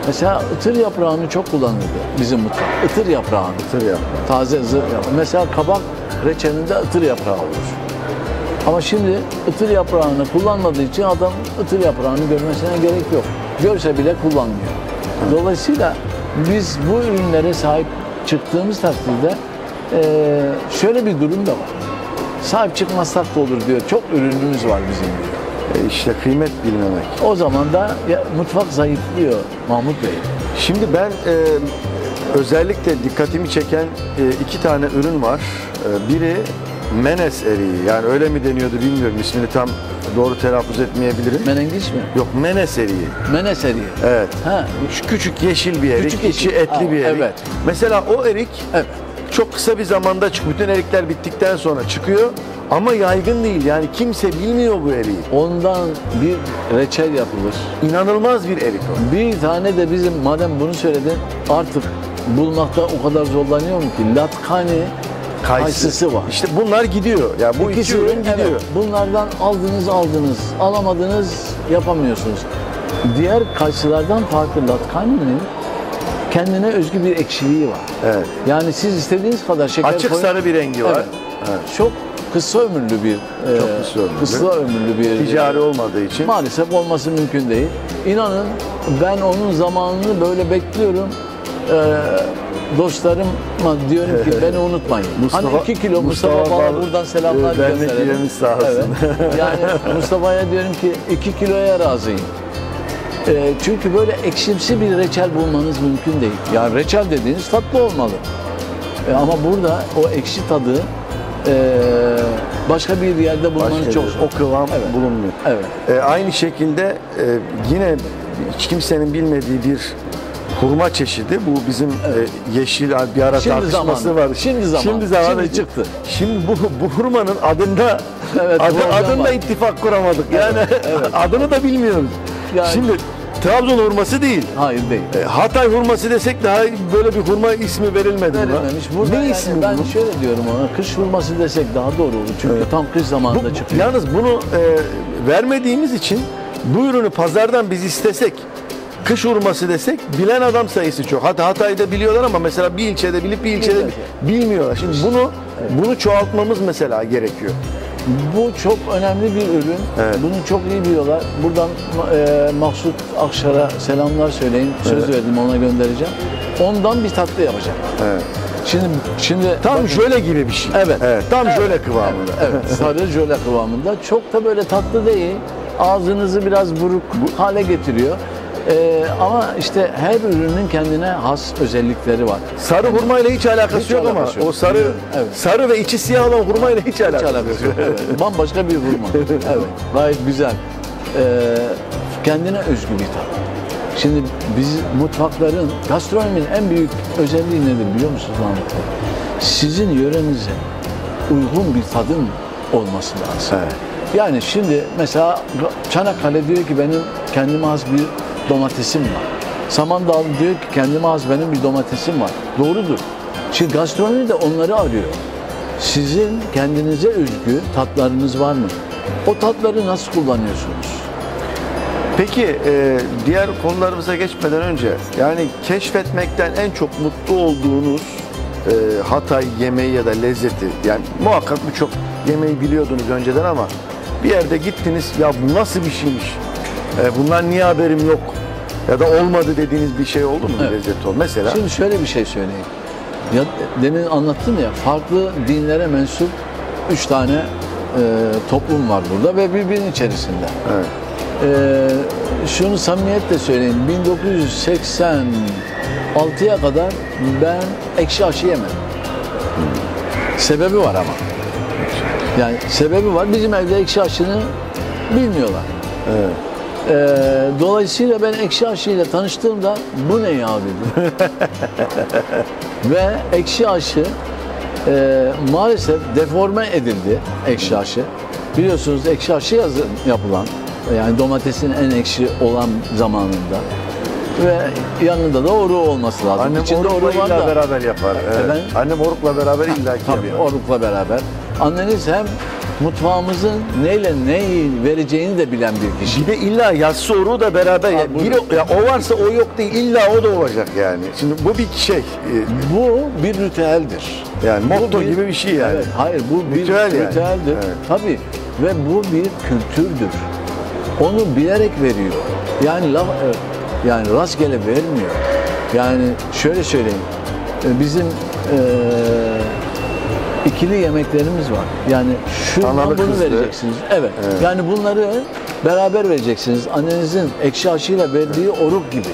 Mesela ıtır yaprağını çok kullanırdı bizim mutfak. Itır yaprağını. Sır yapma. Taze zır yaprağı. Mesela kabak reçelinde ıtır yaprağı olur. Ama şimdi ıtır yaprağını kullanmadığı için adam ıtır yaprağını görmesine gerek yok. Görse bile kullanmıyor. Dolayısıyla biz bu ürünlere sahip çıktığımız takdirde şöyle bir durum da var. Sahip çıkmazsak da olur diyor. Çok ürünümüz var bizim diyor. E, işte kıymet bilmemek. O zaman da ya, mutfak zayıflıyor Mahmut Bey. Şimdi ben e, özellikle dikkatimi çeken e, iki tane ürün var. E, biri Menes eriği. Yani öyle mi deniyordu bilmiyorum. İsmini tam doğru telaffuz etmeyebilirim. Menengiç mi? Yok Menes eriği. Menes eriği. Evet. Ha, Şu küçük yeşil bir erik, Küçük içi yeşil. etli Ha, bir erik. evet. Mesela o erik evet. Çok kısa bir zamanda çık. Bütün erikler bittikten sonra çıkıyor. Ama yaygın değil. Yani kimse bilmiyor bu eriği. Ondan bir reçel yapılır. İnanılmaz bir erik o. Bir tane de bizim madem bunu söyledin artık bulmakta o kadar zorlanıyorum ki latkani kayısısı var. İşte bunlar gidiyor. Yani bu iki İkisi- ürün gidiyor. evet, bunlardan aldınız aldınız, alamadınız yapamıyorsunuz. Diğer kayısılardan farklı latkaninin kendine özgü bir ekşiliği var. Evet. Yani siz istediğiniz kadar şeker Açık koyun- sarı bir rengi var. Evet. Evet. Çok kısa ömürlü bir Çok e, kısa ömürlü. kısa ömürlü bir Ticari olmadığı için. Maalesef olması mümkün değil. İnanın ben onun zamanını böyle bekliyorum. Ee, dostlarıma diyorum ki beni unutmayın. Mustafa- hani 2 kilo Mustafa, Mustafa Bala Bal- buradan selamlar e, gönderelim. üyemiz sağ olsun. Evet. Yani Mustafa'ya diyorum ki 2 kiloya razıyım. Ee, çünkü böyle ekşimsi bir reçel bulmanız mümkün değil. Yani reçel dediğiniz tatlı olmalı. E, ama burada o ekşi tadı e, başka bir yerde bulmanız Başka çok zor. o kıvam Evet. bulunmuyor. Evet. E, aynı şekilde e, yine hiç kimsenin bilmediği bir hurma çeşidi. Bu bizim e, yeşil bir ara Şimdi tartışması zamanı. var. Şimdi zamanı. Şimdi zamanı. Şimdi çıktı. Şimdi bu, bu hurmanın adında Evet, adı, adında var. ittifak kuramadık. Yani evet. adını da bilmiyoruz. Yani- Şimdi Trabzon hurması değil. Hayır değil. E, Hatay hurması desek daha böyle bir hurma ismi verilmedi buna. Verilmemiş. Burada ne yani ismi ben bu? şöyle diyorum ona, kış hurması desek daha doğru olur. Çünkü tam kış Bu- zamanında çıkıyor. yalnız bunu e, vermediğimiz için bu ürünü pazardan biz istesek kış hurması desek bilen adam sayısı çok. Hatta Hatay'da biliyorlar ama mesela bir ilçede bilip bir ilçede Evet. bilmiyorlar. Şimdi bunu bunu çoğaltmamız mesela gerekiyor. Bu çok önemli bir ürün. Evet. Bunu çok iyi biliyorlar. Buradan e, Maksut Akşar'a selamlar söyleyin. Söz Evet. verdim ona göndereceğim. Ondan bir tatlı yapacağım. Evet. Şimdi şimdi Tam bakın, jöle gibi bir şey. Evet. tam Evet. jöle kıvamında. Evet, sarı jöle kıvamında. Çok da böyle tatlı değil. Ağzınızı biraz buruk hale getiriyor. Ee, ama işte her ürünün kendine has özellikleri var. Sarı hurmayla hiç alakası Hiç yok alakası ama yok. o sarı evet. sarı ve içi siyah olan hurmayla hiç Hiç alakası, alakası yok. Evet, bambaşka bir hurma. Evet, gayet güzel. Ee, kendine özgü bir tat. Şimdi biz mutfakların, gastronominin en büyük özelliği nedir biliyor musunuz Mahmut Bey? Sizin yörenize uygun bir tadın olması lazım. Evet. Yani şimdi mesela Çanakkale diyor ki benim kendime has bir domatesim var. Samandağ diyor ki kendime has benim bir domatesim var. Doğrudur. Şimdi gastronomi de onları arıyor. Sizin kendinize özgü tatlarınız var mı? O tatları nasıl kullanıyorsunuz? Peki e, diğer konularımıza geçmeden önce yani keşfetmekten en çok mutlu olduğunuz e, Hatay yemeği ya da lezzeti yani muhakkak birçok yemeği biliyordunuz önceden ama bir yerde gittiniz ya bu nasıl bir şeymiş e, bundan niye haberim yok ya da olmadı dediğiniz bir şey oldu mu Evet. oldu mesela Şimdi şöyle bir şey söyleyeyim. Ya, demin anlattım ya farklı dinlere mensup üç tane e, toplum var burada ve birbirinin içerisinde. evet. Ee, şunu samimiyetle söyleyeyim. 1986'ya kadar ben ekşi aşı yemedim. Sebebi var ama. Yani sebebi var. Bizim evde ekşi aşını bilmiyorlar. Evet. Ee, dolayısıyla ben ekşi aşıyla tanıştığımda bu ne ya dedim. Ve ekşi aşı e, maalesef deforme edildi ekşi aşı. Biliyorsunuz ekşi aşı yazı, yapılan yani domatesin en ekşi olan zamanında ve yanında da oru olması lazım. Annem İçinde orukla illa da beraber yapar. Evet. Efendim? Annem orukla beraber illa ki tabii yapar. orukla beraber. Anneniz hem mutfağımızın neyle neyi vereceğini de bilen bir kişi. Bir de illa yassı oruğu da beraber. Ha, ya, buyurun. biri, ya o varsa o yok değil. illa o da olacak yani. Şimdi bu bir şey. e, Bu bir ritüeldir. Yani Bu motto gibi bir şey yani. Evet, hayır bu bir Ritüel yani. ritüeldir. Evet. Tabii ve bu bir kültürdür. Onu bilerek veriyor. Yani laf, e, yani rastgele vermiyor. Yani şöyle söyleyeyim. e, Bizim e, ikili yemeklerimiz var. Yani şundan bunu kızlı. vereceksiniz. Evet. Yani bunları beraber vereceksiniz. Annenizin ekşi aşıyla verdiği oruk gibi.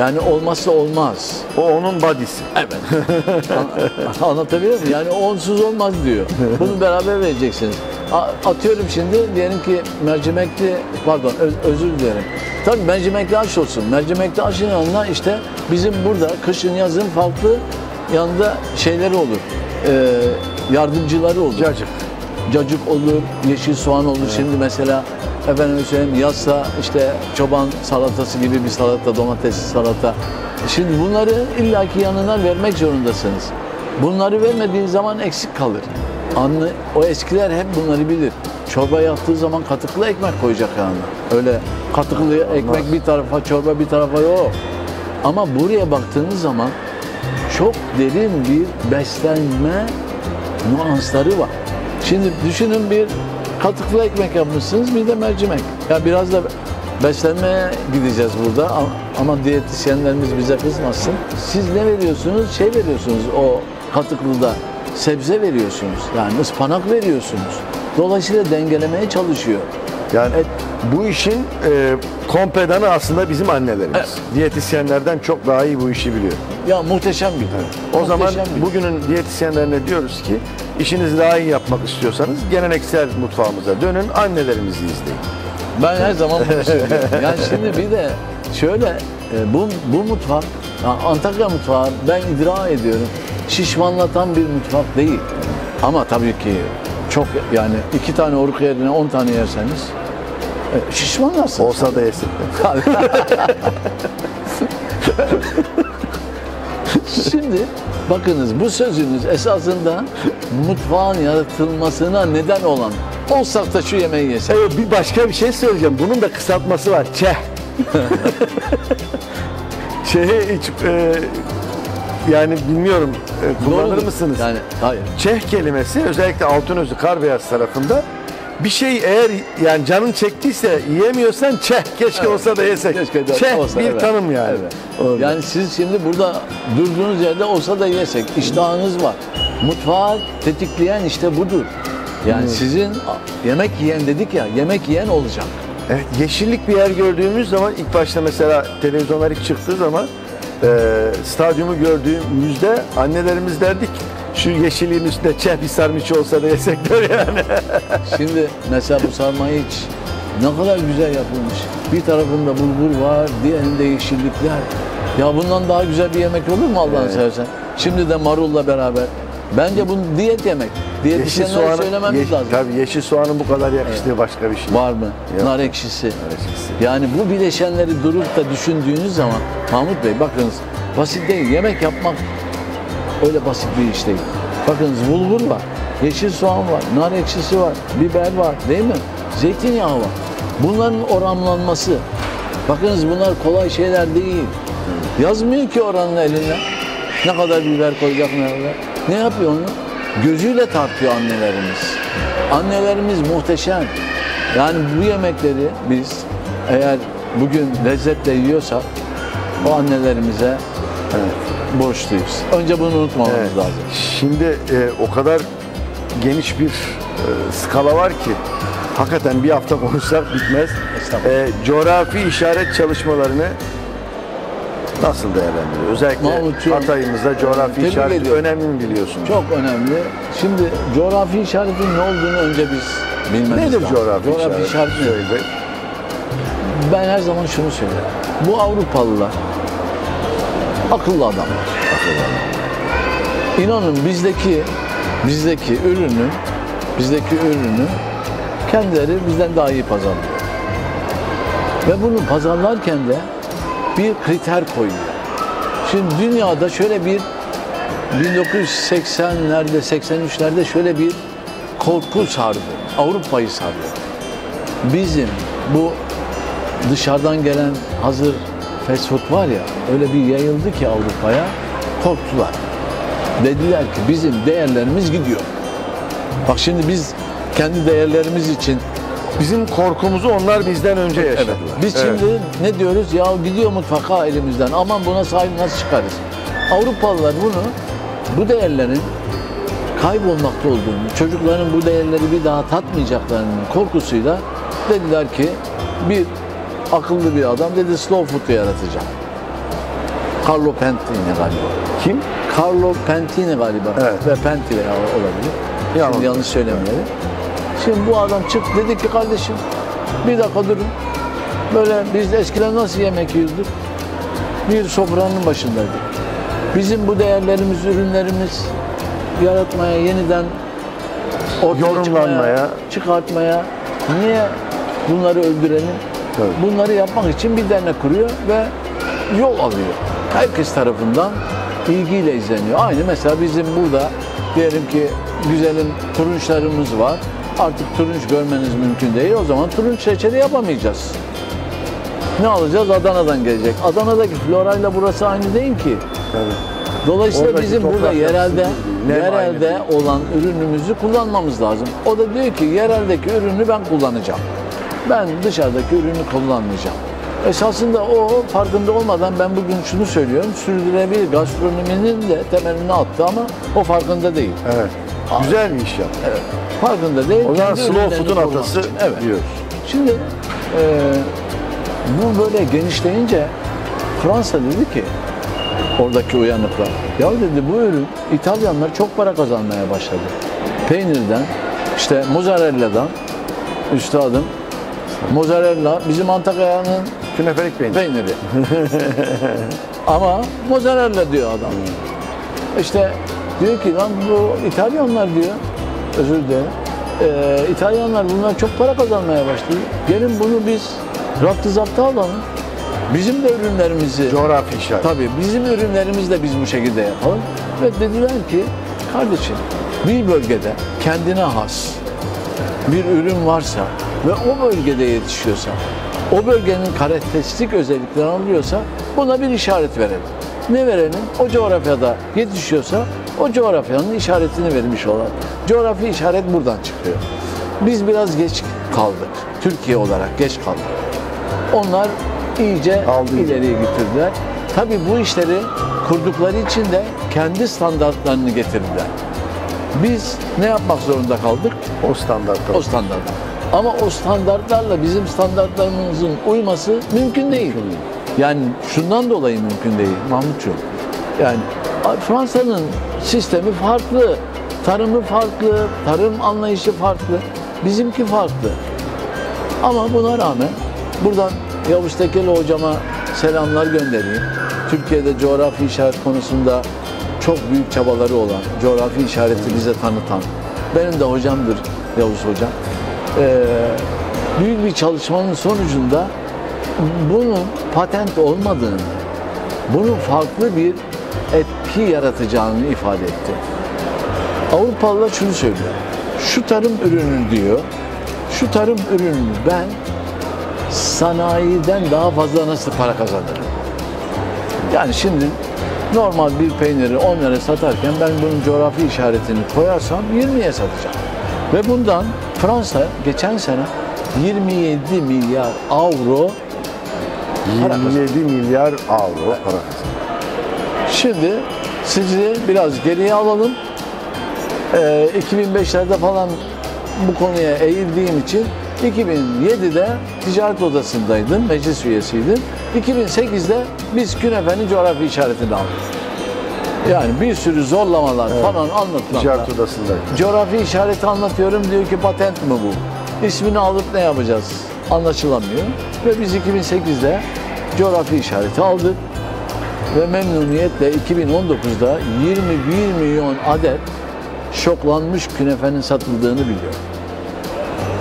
Yani olmazsa olmaz. O onun body'si. Evet. An- Anlatabiliyor muyum? Yani onsuz olmaz diyor. Bunu beraber vereceksiniz. Atıyorum şimdi diyelim ki mercimekli, pardon öz- özür dilerim. Tabii mercimekli aş olsun. Mercimekli aşın yanına işte bizim burada kışın yazın farklı yanında şeyleri olur. Ee, yardımcıları olur. Cacık. Cacık olur, yeşil soğan olur. Şimdi mesela efendim söyleyeyim yazsa işte çoban salatası gibi bir salata, domatesli salata. Şimdi bunları illaki yanına vermek zorundasınız. Bunları vermediğin zaman eksik kalır. Anlı, o eskiler hep bunları bilir. Çorba yaptığı zaman katıklı ekmek koyacak yanına. Öyle katıklı ekmek bir tarafa, çorba bir tarafa yok. Ama buraya baktığınız zaman çok derin bir beslenme nüansları var. Şimdi düşünün bir katıklı ekmek yapmışsınız bir de mercimek. Ya biraz da beslenmeye gideceğiz burada ama diyetisyenlerimiz bize kızmasın. Siz ne veriyorsunuz? Şey veriyorsunuz o katıklıda sebze veriyorsunuz. Yani ıspanak veriyorsunuz. Dolayısıyla dengelemeye çalışıyor. Yani bu işin e, kompedanı aslında bizim annelerimiz. Diyetisyenlerden çok daha iyi bu işi biliyor. Ya muhteşem bir O zaman muhteşem bir- bugünün diyetisyenlerine diyoruz ki işinizi daha iyi yapmak istiyorsanız geleneksel mutfağımıza dönün, annelerimizi izleyin. Ben her zaman bunu söylüyorum. Yani şimdi bir de şöyle e, bu, bu mutfak ya Antakya mutfağı ben iddia ediyorum şişmanlatan bir mutfak değil. Ama tabii ki çok yani iki tane oruk yerine on tane yerseniz e, şişmanlarsınız. Olsa da yesin. Şimdi bakınız bu sözünüz esasında mutfağın yaratılmasına neden olan olsak da şu yemeği yesek. Evet, bir başka bir şey söyleyeceğim. Bunun da kısaltması var. Çeh. Şeye hiç e, yani bilmiyorum e, kullanır Doğrudur. mısınız? Yani hayır. Çeh kelimesi özellikle Altınözü Karbeyaz tarafında bir şey eğer yani canın çektiyse yiyemiyorsan çeh keşke olsa da yesek. Keşke de çeh olsa, bir evet. tanım yani. Evet. Orada. Yani siz şimdi burada durduğunuz yerde olsa da yesek, iştahınız var. Mutfağı tetikleyen işte budur. Yani sizin yemek yiyen dedik ya, yemek yiyen olacak. Evet, yeşillik bir yer gördüğümüz zaman ilk başta mesela televizyonlar ilk çıktığı zaman stadyumu gördüğümüzde annelerimiz derdik şu yeşilliğin üstünde çeh bir sarmış olsa da yesek yani. Şimdi mesela bu sarma hiç ne kadar güzel yapılmış. Bir tarafında bulgur var, diğerinde yeşillikler. Ya bundan daha güzel bir yemek olur mu Allah'ını seversen? Şimdi de marulla beraber. Bence bu diyet yemek. yeşil Diyetisyenlere söylememiz yeş- lazım. tabii yeşil soğanın bu kadar yakıştığı başka bir şey. Var mı? Yok. Nar ekşisi. ekşisi. Yani bu bileşenleri durup da düşündüğünüz zaman Mahmut Bey bakınız basit değil. Yemek yapmak öyle basit bir iş değil. Bakınız bulgur var, yeşil soğan var, nar ekşisi var, biber var değil mi? Zeytinyağı var. Bunların oranlanması. Bakınız bunlar kolay şeyler değil. Yazmıyor ki oranın eline. Ne kadar biber koyacak ne kadar. Ne yapıyor onu? Gözüyle tartıyor annelerimiz. Annelerimiz muhteşem. Yani bu yemekleri biz eğer bugün lezzetle yiyorsak o annelerimize borçluyuz. Önce bunu unutmamamız Evet. lazım. Şimdi e, o kadar geniş bir e, skala var ki hakikaten bir hafta konuşsak bitmez. E, coğrafi işaret çalışmalarını nasıl değerlendiriyor? Özellikle Mahmutcuğum, Hatay'ımızda coğrafi tebrik işaret ediyorum. önemli mi biliyorsun? Çok önemli. Şimdi coğrafi işaretin ne olduğunu önce biz bilmemiz Nedir lazım. coğrafi, işaret? işaret? Söyle. Ben her zaman şunu söylerim. Bu Avrupalılar akıllı adamlar. İnanın bizdeki bizdeki ürünü bizdeki ürünü kendileri bizden daha iyi pazarlıyor. Ve bunu pazarlarken de bir kriter koyuyor. Şimdi dünyada şöyle bir 1980'lerde 83'lerde şöyle bir korku sardı. Avrupa'yı sardı. Bizim bu dışarıdan gelen hazır fast food var ya öyle bir yayıldı ki Avrupa'ya korktular. Dediler ki bizim değerlerimiz gidiyor. Bak şimdi biz kendi değerlerimiz için Bizim korkumuzu onlar bizden önce yaşadılar. Biz Evet. şimdi ne diyoruz? Ya gidiyor mutlaka elimizden. Aman buna sahip nasıl çıkarız? Avrupalılar bunu bu değerlerin kaybolmakta olduğunu, çocukların bu değerleri bir daha tatmayacaklarının korkusuyla dediler ki bir akıllı bir adam dedi slow food'u yaratacağım. Carlo Pentini galiba. Kim? Carlo Pentini galiba. Evet. Ve Penti veya olabilir. Yanlış. Şimdi yanlış söylemeyelim. Şimdi bu adam çıktı dedi ki kardeşim bir dakika durun. Böyle biz de eskiden nasıl yemek yiyorduk? Bir sofranın başındaydık. Bizim bu değerlerimiz, ürünlerimiz yaratmaya, yeniden ortaya Yorumlanmaya. çıkmaya, çıkartmaya niye bunları öldürelim? Tabii. Bunları yapmak için bir dernek kuruyor ve yol alıyor. Herkes tarafından ilgiyle izleniyor. Aynı mesela bizim burada diyelim ki güzelim turunçlarımız var. Artık turunç görmeniz mümkün değil. O zaman turunç reçeli yapamayacağız. Ne alacağız? Adana'dan gelecek. Adana'daki florayla burası aynı değil ki. Tabii. Dolayısıyla Oradaki bizim burada yerelde yerelde aynı olan ürünümüzü kullanmamız lazım. O da diyor ki yereldeki ürünü ben kullanacağım. Ben dışarıdaki ürünü kullanmayacağım. Esasında o farkında olmadan ben bugün şunu söylüyorum. Sürdürülebilir gastronominin de temelini attı ama o farkında değil. Evet. Güzel bir iş yaptı. Evet. Farkında değil. O zaman slow food'un atası. Evet. diyoruz. Şimdi e, bu böyle genişleyince Fransa dedi ki oradaki uyanıklar ya dedi bu ürün İtalyanlar çok para kazanmaya başladı. Peynirden işte mozzarella'dan üstadım mozzarella bizim Antakya'nın Künefelik peynir. peyniri. Ama mozzarella diyor adam. İşte diyor ki lan bu İtalyanlar diyor. Özür dilerim. Ee, İtalyanlar bunlar çok para kazanmaya başladı. Gelin bunu biz raptı zaptı alalım. Bizim de ürünlerimizi Coğrafi işaret. Tabii bizim ürünlerimizi de biz bu şekilde yapalım. Ve dediler ki kardeşim bir bölgede kendine has bir ürün varsa ve o bölgede yetişiyorsa, o bölgenin karakteristik özelliklerini alıyorsa buna bir işaret verelim. Ne verelim? O coğrafyada yetişiyorsa o coğrafyanın işaretini vermiş olan. Coğrafi işaret buradan çıkıyor. Biz biraz geç kaldık. Türkiye olarak geç kaldık. Onlar iyice Aldı ileriye getirdiler. Tabii bu işleri kurdukları için de kendi standartlarını getirdiler. Biz ne yapmak zorunda kaldık? O standartta. O standartlar. Ama o standartlarla bizim standartlarımızın uyması mümkün değil. Yani şundan dolayı mümkün değil Mahmutcuğum. Yani Fransa'nın sistemi farklı, tarımı farklı, tarım anlayışı farklı, bizimki farklı. Ama buna rağmen buradan Yavuz Tekeli hocama selamlar göndereyim. Türkiye'de coğrafi işaret konusunda çok büyük çabaları olan, coğrafi işareti bize tanıtan, benim de hocamdır Yavuz hocam. Ee, büyük bir çalışmanın sonucunda bunun patent olmadığını, bunun farklı bir etki yaratacağını ifade etti. Avrupalılar şunu söylüyor. Şu tarım ürünü diyor, şu tarım ürünü ben sanayiden daha fazla nasıl para kazanırım? Yani şimdi normal bir peyniri 10 lira satarken ben bunun coğrafi işaretini koyarsam 20'ye satacağım. Ve bundan Fransa geçen sene 27 milyar avro. 27 milyar avro para kazandı. Şimdi sizi biraz geriye alalım. Ee, 2005'lerde falan bu konuya eğildiğim için 2007'de ticaret odasındaydım, meclis üyesiydim. 2008'de biz künefenin coğrafi işaretini aldık. Yani bir sürü zorlamalar falan anlatılanlar. Ticaret odasında. Coğrafi işareti anlatıyorum diyor ki patent mi bu? İsmini alıp ne yapacağız? Anlaşılamıyor. Ve biz 2008'de coğrafi işareti aldık. Ve memnuniyetle 2019'da 21 milyon adet şoklanmış künefenin satıldığını biliyor.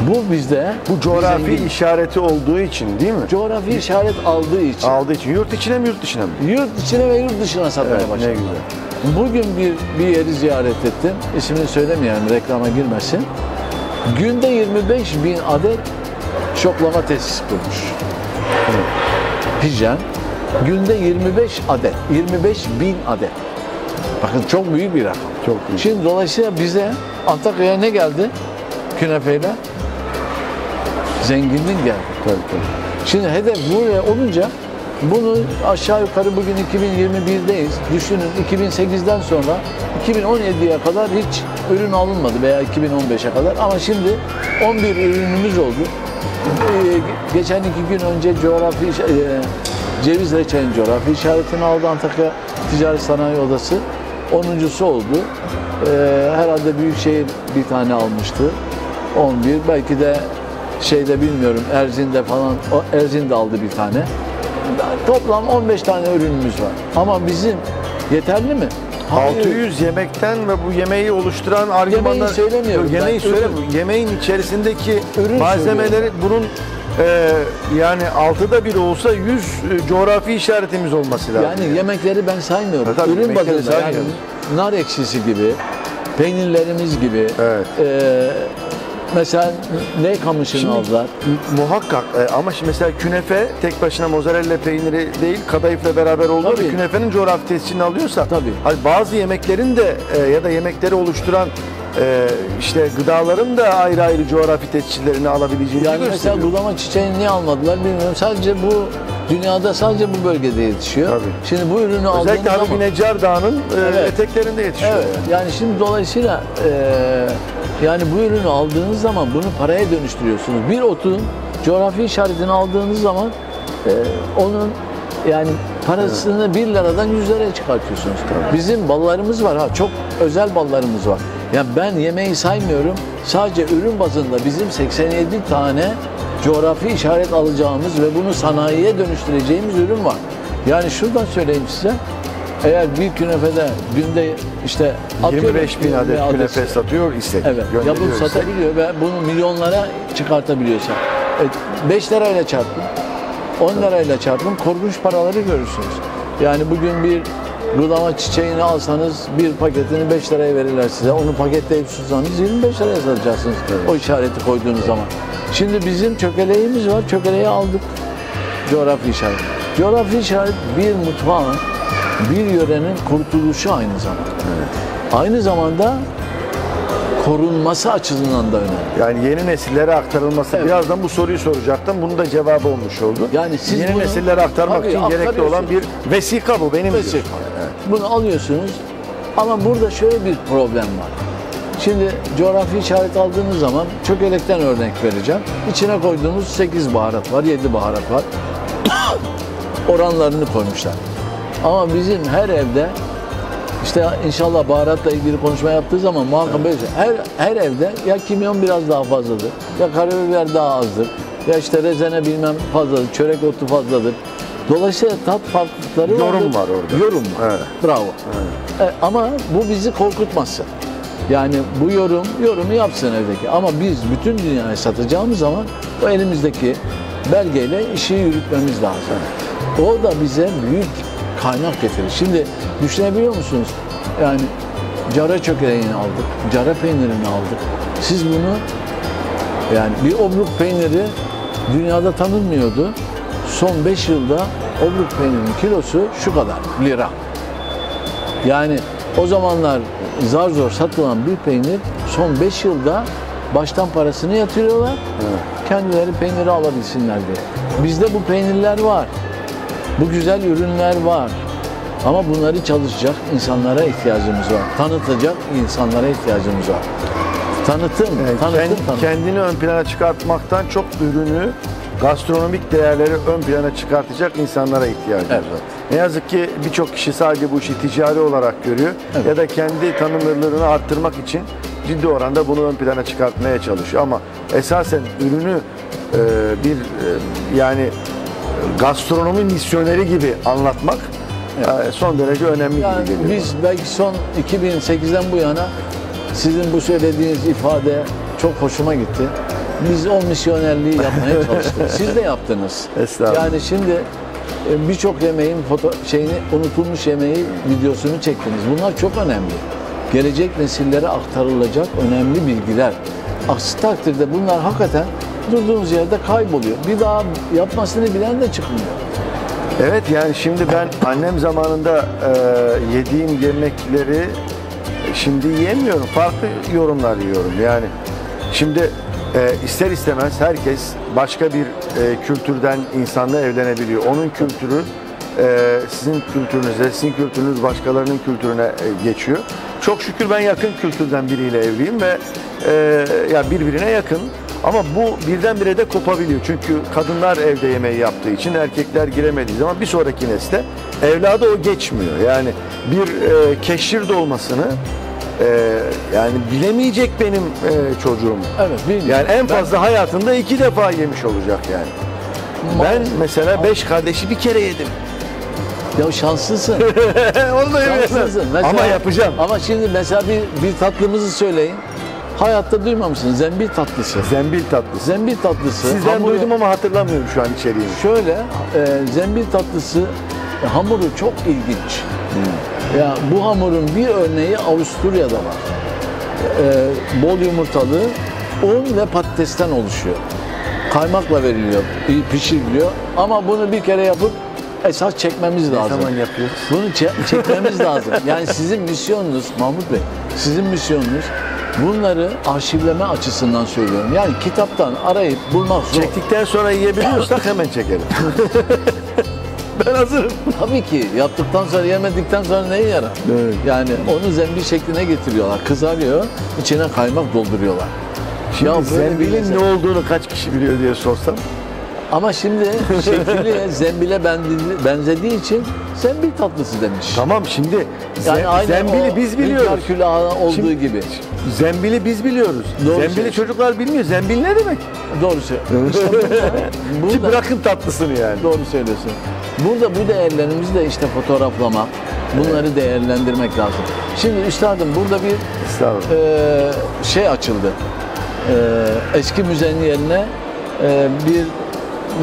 Bu bizde Bu coğrafi zenginlik. işareti olduğu için değil mi? coğrafi işaret aldığı için Aldığı için. Yurt içine mi yurt dışına mı? yurt içine ve yurt dışına satmaya Evet, ne başladı. güzel. Bugün bir, bir yeri ziyaret ettim. İsmini söylemeyelim reklama girmesin. Günde 25 bin adet şoklama tesis kurmuş. Hijyen. Günde 25 adet. 25 bin adet. Bakın çok büyük bir rakam. Çok büyük. Şimdi dolayısıyla bize Antakya'ya ne geldi? künefeyle zenginlik geldi. Tabii, tabii. Şimdi hedef buraya olunca bunu aşağı yukarı bugün 2021'deyiz. Düşünün 2008'den sonra 2017'ye kadar hiç ürün alınmadı veya 2015'e kadar ama şimdi 11 ürünümüz oldu. Ee, geçen iki gün önce coğrafi e, ceviz reçelinin coğrafi işaretini aldı Antakya Ticaret Sanayi Odası. 10.sü oldu. Ee, herhalde Büyükşehir bir tane almıştı. 11 belki de şeyde bilmiyorum Erzin'de falan Erzin'de aldı bir tane. Toplam 15 tane ürünümüz var. Ama bizim yeterli mi? Hayır. 600 yemekten ve bu yemeği oluşturan argümanlar... söylemiyorum Yok, Yemeği söyle. Yemeğin içerisindeki Ürün malzemeleri bunun e, yani altıda bir olsa 100 e, coğrafi işaretimiz olması lazım. Yani yemekleri ben saymıyorum. Tabii, Ürün bazında yani nar ekşisi gibi, peynirlerimiz gibi. Evet. e, mesela ne kamışını aldılar. Muhakkak e, ama şimdi mesela künefe tek başına mozzarella peyniri değil kadayıfla beraber olduğu Tabii. ve künefenin coğrafi tescilini alıyorsa Tabii. hani bazı yemeklerin de e, ya da yemekleri oluşturan e, işte gıdaların da ayrı ayrı coğrafi tescillerini alabileceğini Yani mesela budama çiçeğini niye almadılar bilmiyorum. Sadece bu dünyada sadece bu bölgede yetişiyor. Tabii. Şimdi bu ürünü aldığınız Özellikle zaman Habibi Necar Dağı'nın e, Evet. eteklerinde yetişiyor. Evet. yani. Yani şimdi dolayısıyla eee, yani bu ürünü aldığınız zaman bunu paraya dönüştürüyorsunuz. Bir otun coğrafi işaretini aldığınız zaman eee, onun yani parasını 1 liradan 100 liraya çıkartıyorsunuz. Bizim ballarımız var ha çok özel ballarımız var. Ya ben yemeği saymıyorum. Sadece ürün bazında bizim 87 tane coğrafi işaret alacağımız ve bunu sanayiye dönüştüreceğimiz ürün var. Yani şuradan söyleyeyim size. Eğer bir künefede günde işte atıyorum 25 bin adet künefe satıyor istek. Evet, yapıp satabiliyor ve bunu milyonlara çıkartabiliyorsa. Evet, 5 lirayla çarpın, 10 lirayla çarpın, korkunç paraları görürsünüz. Yani bugün bir gıdama çiçeğini alsanız bir paketini 5 liraya verirler size. Onu paketleyip sunsanız 25 liraya satacaksınız o işareti koyduğunuz zaman. Şimdi bizim çökeleğimiz var, çökeleği aldık. Coğrafi işaret. Coğrafi işaret bir mutfağın, bir yörenin kurtuluşu aynı zamanda. Aynı zamanda korunması açısından da önemli. Yani yeni nesillere aktarılması. Evet. Birazdan bu soruyu soracaktım. Bunun da cevabı olmuş oldu. Yani siz yeni bunu- nesillere aktarmak Tabii, için gerekli olan bir vesika bu benim Vesika. diyorsun. Evet. Bunu alıyorsunuz ama burada şöyle bir problem var. Şimdi coğrafi işaret aldığınız zaman çökelekten örnek vereceğim. İçine koyduğunuz 8 baharat var, 7 baharat var. Oranlarını koymuşlar. Ama bizim her evde işte inşallah baharatla ilgili konuşma yaptığı zaman muhakkak böyle şey. Her, her evde ya kimyon biraz daha fazladır, ya karabiber daha azdır, ya işte rezene bilmem fazladır, çörek otu fazladır. Dolayısıyla tat farklılıkları Yorum vardır. var orada. Yorum var. Evet. Bravo. E, ama bu bizi korkutmasın. Yani bu yorum, yorumu yapsın evdeki. Ama biz bütün dünyaya satacağımız zaman o elimizdeki belgeyle işi yürütmemiz lazım. O da bize büyük kaynak getirir. Şimdi düşünebiliyor musunuz? Yani cara çökeleğini aldık, cara peynirini aldık. Siz bunu yani bir obruk peyniri dünyada tanınmıyordu. Son 5 yılda obruk peynirinin kilosu şu kadar lira. Yani o zamanlar zar zor satılan bir peynir son 5 yılda baştan parasını yatırıyorlar. Kendileri peyniri alabilsinler diye. Bizde bu peynirler var. Bu güzel ürünler var. Ama bunları çalışacak insanlara ihtiyacımız var. Tanıtacak insanlara ihtiyacımız var. Tanıtım, Yani tanıtım, kend- tanıtım. kendini ön plana çıkartmaktan çok ürünü gastronomik değerleri ön plana çıkartacak insanlara ihtiyacımız Evet. var. Ne yazık ki birçok kişi sadece bu işi ticari olarak görüyor Evet. ya da kendi tanınırlığını arttırmak için ciddi oranda bunu ön plana çıkartmaya çalışıyor ama esasen ürünü e, bir e, yani gastronomi misyoneri gibi anlatmak e, son derece önemli Yani gibi geliyor. biz belki son 2008'den bu yana sizin bu söylediğiniz ifade çok hoşuma gitti. Biz o misyonerliği yapmaya çalıştık. Siz de yaptınız. Estağfurullah. Yani şimdi e, birçok yemeğin foto şeyini unutulmuş yemeği videosunu çektiniz. Bunlar çok önemli. Gelecek nesillere aktarılacak önemli bilgiler. Aksi takdirde bunlar hakikaten durduğunuz yerde kayboluyor. Bir daha yapmasını bilen de çıkmıyor. Evet yani şimdi ben annem zamanında e, yediğim yemekleri şimdi yiyemiyorum. Farklı yorumlar yiyorum. Yani Şimdi e, ister istemez herkes başka bir e, kültürden insanla evlenebiliyor. Onun kültürü e, sizin kültürünüze, sizin kültürünüz başkalarının kültürüne e, geçiyor. Çok şükür ben yakın kültürden biriyle evliyim ve e, ya birbirine yakın. Ama bu birdenbire de kopabiliyor. Çünkü kadınlar evde yemeği yaptığı için erkekler giremediği zaman bir sonraki nesle evladı o geçmiyor. Yani bir e, keşir dolmasını e, yani bilemeyecek benim e, çocuğum. Evet, bilmiyorum. Yani en Ben- fazla hayatında iki defa yemiş olacak yani. Ben mesela beş kardeşi bir kere yedim. Ya şanslısın. Onu da şanslısın. Mesela- Ama yapacağım. Ama şimdi mesela bir, bir tatlımızı söyleyin. Hayatta duymamışsınız. Zembil tatlısı. Zembil tatlısı. Zembil tatlısı. Sizden hamuru- duydum ama hatırlamıyorum şu an içeriğini. Şöyle, e, zembil tatlısı e, hamuru çok ilginç. Hmm. Ya bu hamurun bir örneği Avusturya'da var. E, bol yumurtalı, un ve patatesten oluşuyor. Kaymakla veriliyor, pi- pişiriliyor. Ama bunu bir kere yapıp esas çekmemiz Ne lazım. zaman yapıyoruz? Bunu çe- çekmemiz lazım. Yani sizin misyonunuz Mahmut Bey, sizin misyonunuz bunları arşivleme açısından söylüyorum. Yani kitaptan arayıp bulmak zor. Çektikten sonra yiyebiliyorsak hemen çekelim. ben hazırım. Tabii ki yaptıktan sonra yemedikten sonra neye yarar? Evet. Yani onu zembil şekline getiriyorlar. Kızarıyor, içine kaymak dolduruyorlar. Şimdi Ya zembilin ne olduğunu kaç kişi biliyor diye sorsam. Ama şimdi şekli zembile benzediği için zembil tatlısı demiş. Tamam şimdi Yani aynen zembili o biz biliyoruz. külahı olduğu Şimdi- gibi. Zembili biz biliyoruz. Doğru Zembili söylüyorsun. çocuklar bilmiyor. Zembil ne demek? Doğru söylüyorsun. Burada, Ki bırakın tatlısını yani. Doğru söylüyorsun. Burada bu değerlerimizi de işte fotoğraflamak, bunları değerlendirmek lazım. Şimdi üstadım burada bir e, şey açıldı. E, eski müzenin yerine e, bir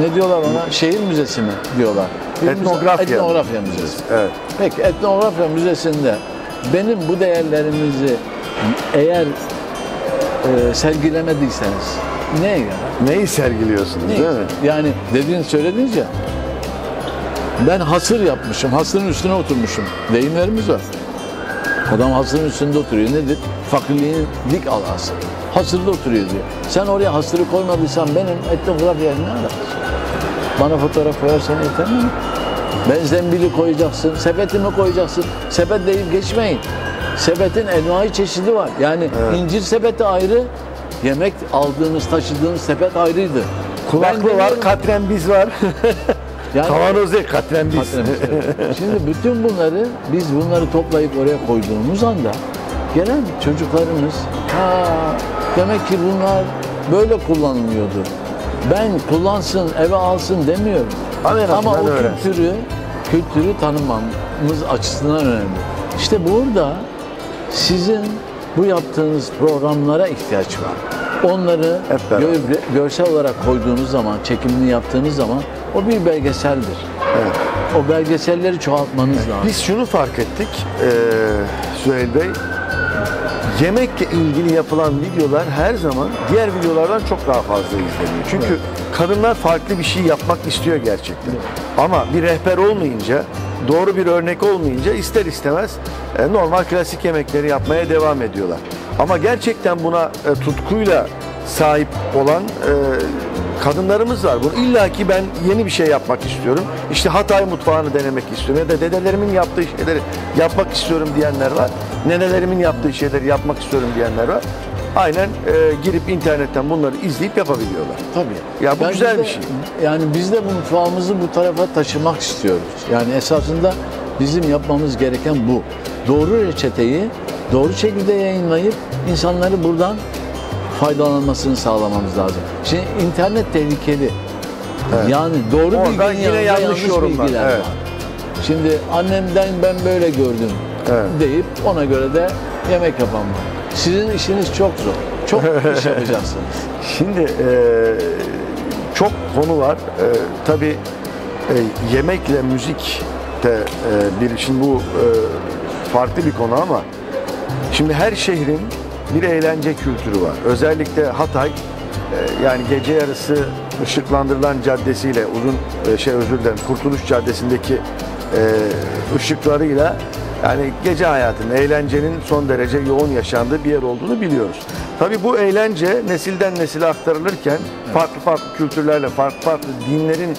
ne diyorlar ona? Şehir müzesi mi diyorlar? Bir müze- Etnografya. etnografya müzesi. Evet. Peki etnografya müzesinde benim bu değerlerimizi eğer e, sergilemediyseniz neye yarar? Neyi sergiliyorsunuz Ne? değil mi? Yani dediğin söylediniz ya. Ben hasır yapmışım, hasırın üstüne oturmuşum. Deyimlerimiz var. Adam hasırın üstünde oturuyor. Nedir? Fakirliğin dik alası. Hasırda oturuyor diyor. Sen oraya hasırı koymadıysan benim etnografya ne alakası? Bana fotoğraf koyarsan yeter mi? Ben zembili koyacaksın, sepetimi koyacaksın. Sepet deyip geçmeyin. Sepetin envai çeşidi var. Yani incir sepeti ayrı, yemek aldığınız, taşıdığınız sepet ayrıydı. Kulaklı Ben var, katren biz var. Yani- Kavanoz değil, katren biz. Şimdi bütün bunları biz bunları toplayıp oraya koyduğumuz anda gelen çocuklarımız ha demek ki bunlar böyle kullanılıyordu. Ben kullansın, eve alsın demiyorum. Ama en Ama o öğrensin. kültürü kültürü tanımamız açısından önemli. İşte burada sizin bu yaptığınız programlara ihtiyaç var. Onları gö- görsel olarak koyduğunuz zaman, çekimini yaptığınız zaman o bir belgeseldir. Evet. O belgeselleri çoğaltmanız lazım. Biz şunu fark ettik eee Süheyl Bey. Yemekle ilgili yapılan videolar her zaman diğer videolardan çok daha fazla izleniyor. Çünkü kadınlar farklı bir şey yapmak istiyor gerçekten. Ama bir rehber olmayınca, doğru bir örnek olmayınca ister istemez e, normal klasik yemekleri yapmaya devam ediyorlar. Ama gerçekten buna e, tutkuyla sahip olan e, kadınlarımız var. Bunu illa ki ben yeni bir şey yapmak istiyorum. İşte Hatay mutfağını denemek istiyorum ya da dedelerimin yaptığı şeyleri yapmak istiyorum diyenler var. Nenelerimin yaptığı şeyleri yapmak istiyorum diyenler var. Aynen e, girip internetten bunları izleyip yapabiliyorlar. Tabii. Ya bu güzel bir biz de- şey. Yani biz de bu mutfağımızı bu tarafa taşımak istiyoruz. Yani esasında bizim yapmamız gereken bu. Doğru reçeteyi doğru şekilde yayınlayıp insanları buradan faydalanmasını sağlamamız lazım. Şimdi internet tehlikeli. Yani doğru Oradan bilginin yine yanında yanlış yanlış, bilgiler evet. var. Şimdi annemden ben böyle gördüm Evet. deyip ona göre de yemek yapan var. Sizin işiniz çok zor. Çok iş yapacaksınız. Şimdi e, çok konu var. E, tabii e, yemekle müzik de e, bir şimdi bu e, farklı bir konu ama şimdi her şehrin bir eğlence kültürü var. Özellikle Hatay e, yani gece yarısı ışıklandırılan caddesiyle uzun e, şey özür dilerim Kurtuluş Caddesi'ndeki e, ışıklarıyla yani gece hayatının, eğlencenin son derece yoğun yaşandığı bir yer olduğunu biliyoruz. Tabii bu eğlence nesilden nesile aktarılırken farklı farklı kültürlerle, farklı farklı dinlerin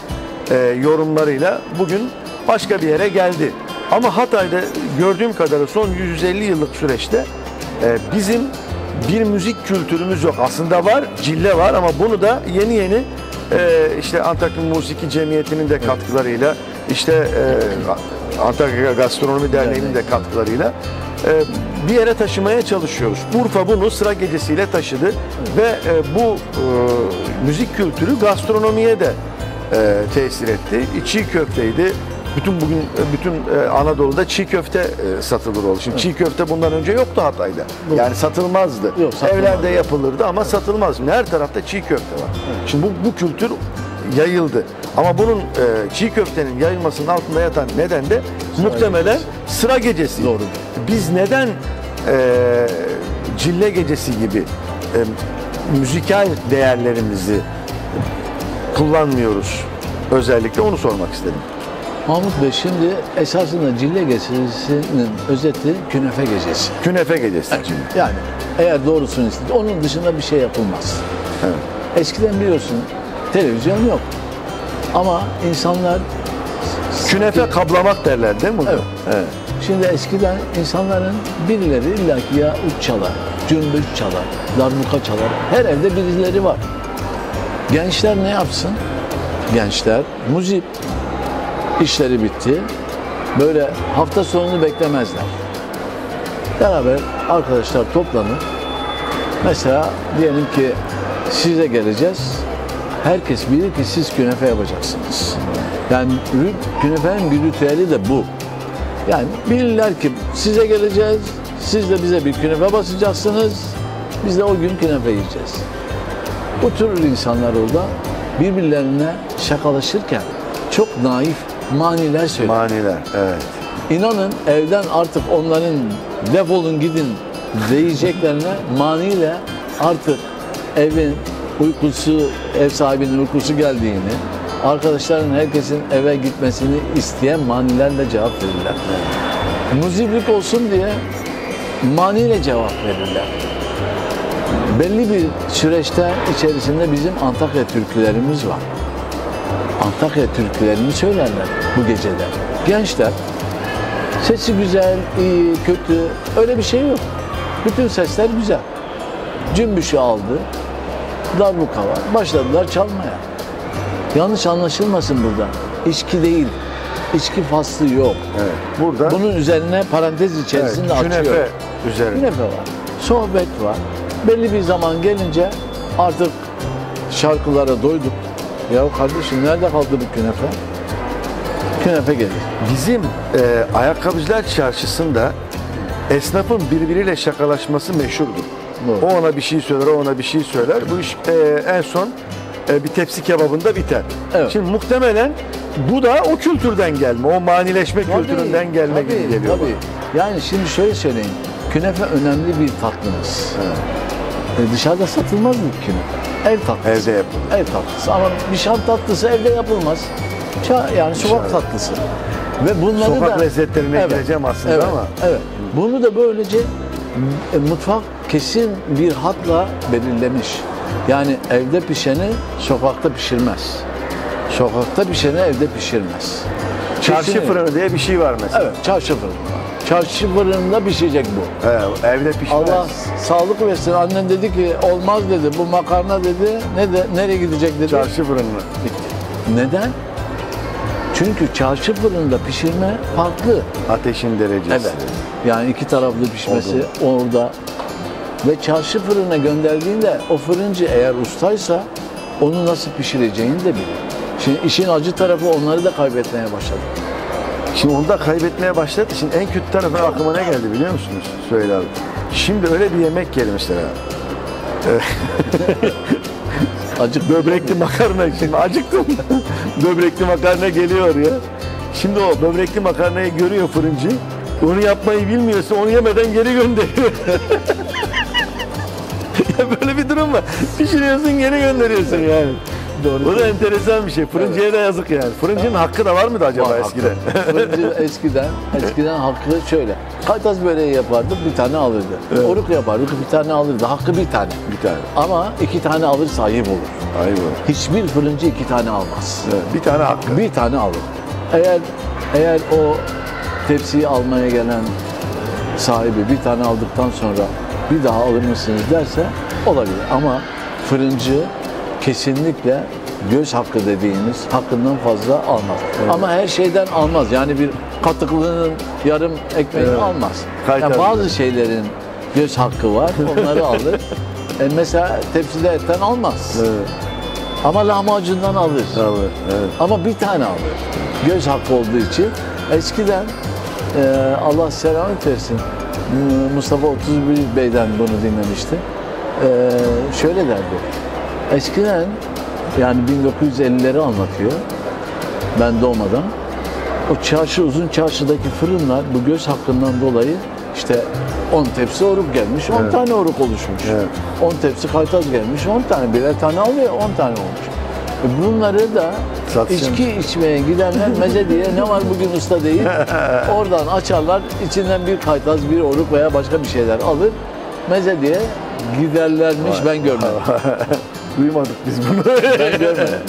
yorumlarıyla bugün başka bir yere geldi. Ama Hatay'da gördüğüm kadarıyla son 150 yıllık süreçte bizim bir müzik kültürümüz yok. Aslında var, cille var ama bunu da yeni yeni e, işte Antakya Musiki Cemiyeti'nin de katkılarıyla, işte e, Antakya Gastronomi Derneği'nin de katkılarıyla e, bir yere taşımaya çalışıyoruz. Urfa bunu sıra gecesiyle taşıdı ve bu müzik kültürü gastronomiye de tesir etti. Çiğ köfteydi. Bütün bugün bütün e, Anadolu'da çiğ köfte e, satılır oldu. Şimdi çiğ köfte bundan önce yoktu Hatay'da. Yani satılmazdı. Yok, satılmaz. Evlerde yapılırdı ama satılmaz. Şimdi her tarafta çiğ köfte var. Şimdi bu, bu kültür yayıldı. Ama bunun e, çiğ köftenin yayılmasının altında yatan neden de muhtemelen sıra gecesi. Doğru. Biz neden e, cille gecesi gibi e, müzikal değerlerimizi kullanmıyoruz? Özellikle onu sormak istedim. Mahmut Bey şimdi esasında Cille Gecesi'nin özeti Künefe Gecesi. Künefe gecesi. Yani eğer doğrusunu istedi, onun dışında bir şey yapılmaz. Evet. Eskiden biliyorsun televizyon yok. Ama insanlar Künefe kablamak derler değil mi? Evet. evet. Şimdi eskiden insanların birileri illaki ya üç çalar, cümbüş çalar, darbuka çalar. Her evde birileri var. Gençler ne yapsın? Gençler müzik işleri bitti. Böyle hafta sonunu beklemezler. Beraber arkadaşlar toplanır. Mesela diyelim ki size geleceğiz. Herkes bilir ki siz künefe yapacaksınız. Yani künefenin bir ritüeli de bu. Yani bilirler ki size geleceğiz, siz de bize bir künefe basacaksınız, biz de o gün künefe yiyeceğiz. Bu tür insanlar orada birbirlerine şakalaşırken çok naif maniler söyler. Maniler. Evet. İnanın evden artık onların defolun gidin diyeceklerine maniyle artık evin uykusu, ev sahibinin uykusu geldiğini, arkadaşların herkesin eve gitmesini isteyen manilerle cevap verirler. Muziblik olsun diye maniyle cevap verirler. Belli bir süreçte içerisinde bizim Antakya türkülerimiz var. Antakya türkülerini söylerler bu gecede. Gençler sesi güzel, iyi, kötü öyle bir şey yok. Bütün sesler güzel. Cümbüşü aldı, darbuka var. Başladılar çalmaya. Yanlış anlaşılmasın burada. İçki değil, içki faslı yok. Evet. Burada Bunun üzerine parantez evet, içerisinde açıyor. künefe üzerine. Künefe var. Sohbet var. Belli bir zaman gelince artık şarkılara doyduk. Ya kardeşim nerede kaldı bu künefe? Künefe gelir. Bizim e, ayakkabıcılar çarşısında esnafın birbiriyle şakalaşması meşhurdur. Doğru. O ona bir şey söyler, o ona bir şey söyler. Bu iş e, en son e, bir tepsi kebabında biter. Evet. Şimdi muhtemelen bu da o kültürden gelme, o manileşme kültüründen gelme tabii, gibi geliyor tabii. Yani şimdi şöyle söyleyeyim. Künefe önemli bir tatlımız. E, dışarıda satılmaz mı künefe? Ev tatlısı. Evde yapılır. Ev tatlısı. Ama bir şam tatlısı evde yapılmaz. Ça- yani sokak tatlısı. Ve bunları Sokak da... lezzetlerine gireceğim aslında evet, ama. Evet. Bunu da böylece e, mutfak kesin bir hatla belirlemiş. Yani evde pişeni sokakta pişirmez. Sokakta pişeni evde pişirmez. Çarşı Kesin- fırını diye bir şey var mesela. Evet, çarşı fırını. Çarşı fırınında pişecek bu. Evet, evde pişmez. Allah sağlık versin. Annem dedi ki olmaz dedi. Bu makarna dedi. Ne de nereye gidecek dedi. Çarşı fırını. Neden? Çünkü çarşı fırında pişirme farklı. Ateşin derecesi. Evet. Yani iki taraflı pişmesi orada. Ve çarşı fırına gönderdiğinde o fırıncı eğer ustaysa onu nasıl pişireceğini de bilir. Şimdi işin acı tarafı onları da kaybetmeye başladı. Şimdi onu da kaybetmeye başladı. Şimdi en kötü tarafı aklıma ne geldi biliyor musunuz? Söyle abi. Şimdi öyle bir yemek geldi mesela. Acık Böbrekli makarna. Şimdi acıktım. böbrekli makarna geliyor ya. Şimdi o böbrekli makarnayı görüyor fırıncı. Onu yapmayı bilmiyorsa onu yemeden geri gönderiyor. ya böyle bir durum var. Pişiriyorsun geri gönderiyorsun yani. Doğru. Bu da enteresan bir şey. Fırıncıya da yazık yani. Fırıncının hakkı da var mıydı acaba Var eskiden? Fırıncı eskiden, eskiden hakkı şöyle. Kaytaz böreği yapardı, bir tane alırdı. Oruk yapardı, bir tane alırdı. Hakkı bir tane. bir tane. Ama iki tane alırsa ayıp olur. Ayıp Hiçbir fırıncı iki tane almaz. Evet, bir tane hakkı. Bir tane alır. Eğer eğer o tepsiyi almaya gelen sahibi bir tane aldıktan sonra bir daha alır mısınız derse olabilir. Ama fırıncı kesinlikle göz hakkı dediğimiz hakkından fazla almaz. Ama her şeyden almaz. Yani bir katıklının yarım ekmeğini Evet. almaz. Yani bazı şeylerin göz hakkı var. Onları alır. E mesela tepside etten almaz. Evet, Ama lahmacundan alır. evet, evet. Ama bir tane alır. Göz hakkı olduğu için. Eskiden e, Allah selamet versin Mustafa 31 Bey'den bunu dinlemişti. E, şöyle derdi. Eskiden yani 1950'leri anlatıyor. Ben doğmadan. O çarşı uzun çarşıdaki fırınlar bu göz hakkından dolayı işte 10 tepsi oruk gelmiş, 10 tane oruk oluşmuş. Evet. 10 tepsi kaytaz gelmiş, 10 tane birer tane alıyor, 10 tane olmuş. E Bunları da Satsın. içki içmeye gidenler meze diye ne var bugün usta değil. Oradan açarlar, içinden bir kaytaz, bir oruk veya başka bir şeyler alır. Meze diye giderlermiş ben görmedim. Duymadık biz bunu. Ben görmedim.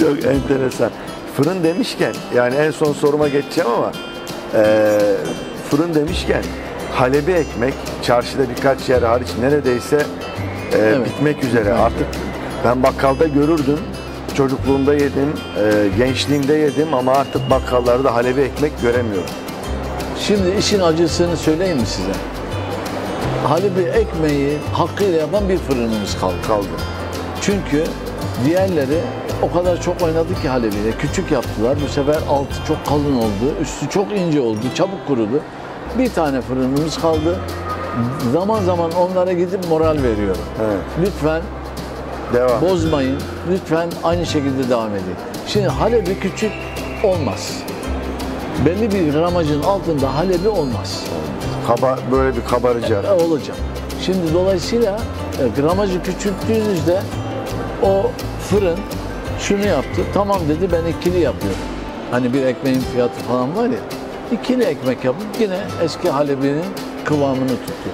Çok enteresan. Fırın demişken, yani en son soruma geçeceğim ama eee, fırın demişken Halebi ekmek çarşıda birkaç yer hariç neredeyse eee, Evet. bitmek üzere. Artık ben bakkalda görürdüm. Çocukluğumda yedim, eee, gençliğimde yedim ama artık bakkallarda Halebi ekmek göremiyorum. Şimdi işin acısını söyleyeyim mi size? Halebi ekmeği hakkıyla yapan bir fırınımız kaldı. Kaldı. Çünkü diğerleri o kadar çok oynadı ki Halebi'yle. Küçük yaptılar. Bu sefer altı çok kalın oldu. Üstü çok ince oldu. Çabuk kurudu. Bir tane fırınımız kaldı. Zaman zaman onlara gidip moral veriyorum. Evet. Lütfen Devam. bozmayın. Lütfen aynı şekilde devam edin. Şimdi Halebi küçük olmaz. Belli bir gramajın altında Halebi olmaz. Kaba, böyle bir kabaracak. E, olacak. Şimdi dolayısıyla e, gramajı küçülttüğünüzde o fırın şunu yaptı. Tamam dedi ben ikili yapıyorum. Hani bir ekmeğin fiyatı falan var ya. ikili ekmek yapıp yine eski halebinin kıvamını tuttu.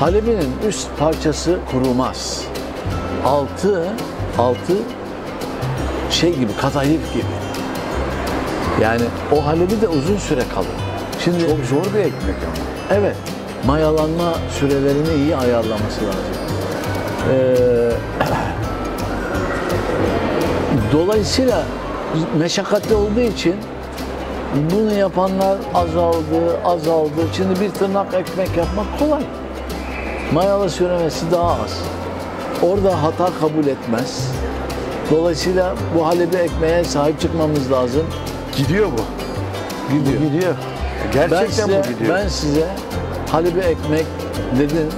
Halebinin üst parçası kurumaz. Altı, altı şey gibi, kadayıf gibi. Yani o halebi de uzun süre kalır. Şimdi Çok zor bir ekmek ama. Evet, mayalanma sürelerini iyi ayarlaması lazım. Ee, dolayısıyla meşakkatli olduğu için bunu yapanlar azaldı, azaldı. Şimdi bir tırnak ekmek yapmak kolay. Mayalı süremesi daha az. Orada hata kabul etmez. Dolayısıyla bu halebi ekmeğe sahip çıkmamız lazım. Gidiyor bu. Gidiyor. Bu gidiyor. Ben Gerçekten size, bu gidiyor. ben size Halebi ekmek dedin.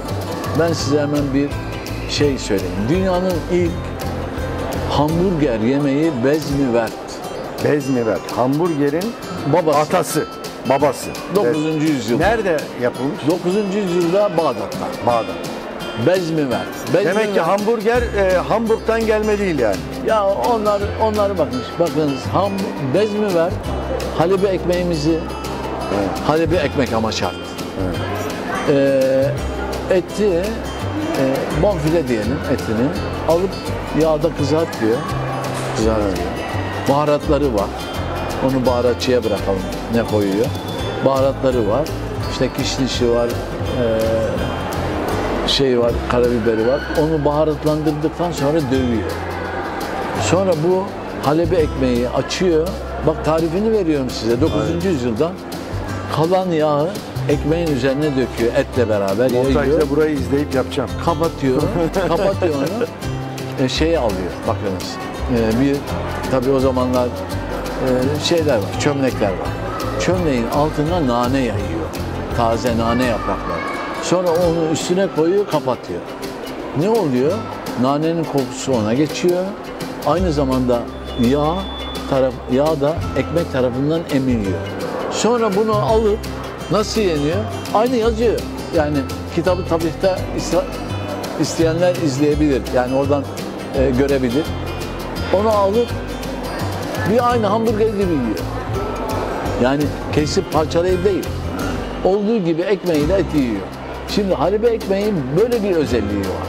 Ben size hemen bir şey söyleyeyim. Dünyanın ilk hamburger yemeği Bezmivert. Bezmiver. Hamburgerin Babası. atası, babası. 9. yüzyıl. Nerede yapılmış? 9. yüzyılda Bağdat'ta. Bağdat. Bezmivert. Bezmivert. Demek ki hamburger e, Hamburg'dan gelme değil yani. Ya onlar onlar bakmış. Bakınız ham Bezmivert Halebi ekmeğimizi Halebi ekmek ama şart. Ee, eti e, bonfile diyelim etini alıp yağda kızartıyor. Kızartıyor. Baharatları var. Onu baharatçıya bırakalım ne koyuyor. Baharatları var. İşte kişnişi var. ee, şey var, karabiberi var. Onu baharatlandırdıktan sonra dövüyor. Sonra bu Halebi ekmeği açıyor. Bak tarifini veriyorum size 9. yüzyıldan. Kalan yağı ekmeğin üzerine döküyor etle beraber. Montajda burayı izleyip yapacağım. Kapatıyor. kapatıyor onu. Şeyi alıyor. Bakınız. E, bir tabii o zamanlar e, şeyler var, çömlekler var. Çömleğin altına nane yayıyor. Taze nane yaprakları. Sonra onu üstüne koyuyor, kapatıyor. Ne oluyor? Nanenin kokusu ona geçiyor. Aynı zamanda yağ taraf yağ da ekmek tarafından emiliyor. Sonra bunu alıp nasıl yeniyor? Aynı yazıyor. Yani kitabı tabii isteyenler izleyebilir. Yani oradan e, görebilir. Onu alıp bir aynı hamburger gibi yiyor. Yani kesip parçalayıp değil. Olduğu gibi ekmeğiyle et yiyor. Şimdi halibe ekmeğin böyle bir özelliği var.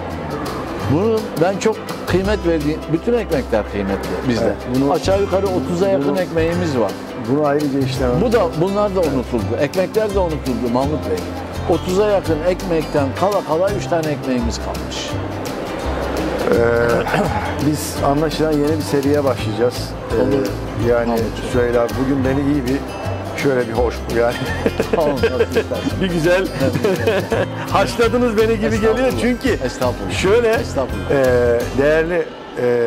Bunu ben çok kıymet verdiğim, bütün ekmekler kıymetli bizde. Evet, bunu- Aşağı yukarı 30'a yakın bunu- ekmeğimiz var. Bunu ayrıca işlemem. Bu da bunlar da unutuldu. Ekmekler de unutuldu Mahmut Bey. 30'a yakın ekmekten kala kala 3 tane ekmeğimiz kalmış. Biz anlaşılan yeni bir seriye başlayacağız. Ee, yani Tamam. Süheyla bugün beni iyi bir şöyle bir hoş yani Tamam, nasıl istersen. bir güzel haşladınız beni gibi geliyor çünkü Estağfurullah. şöyle Estağfurullah. e, değerli e,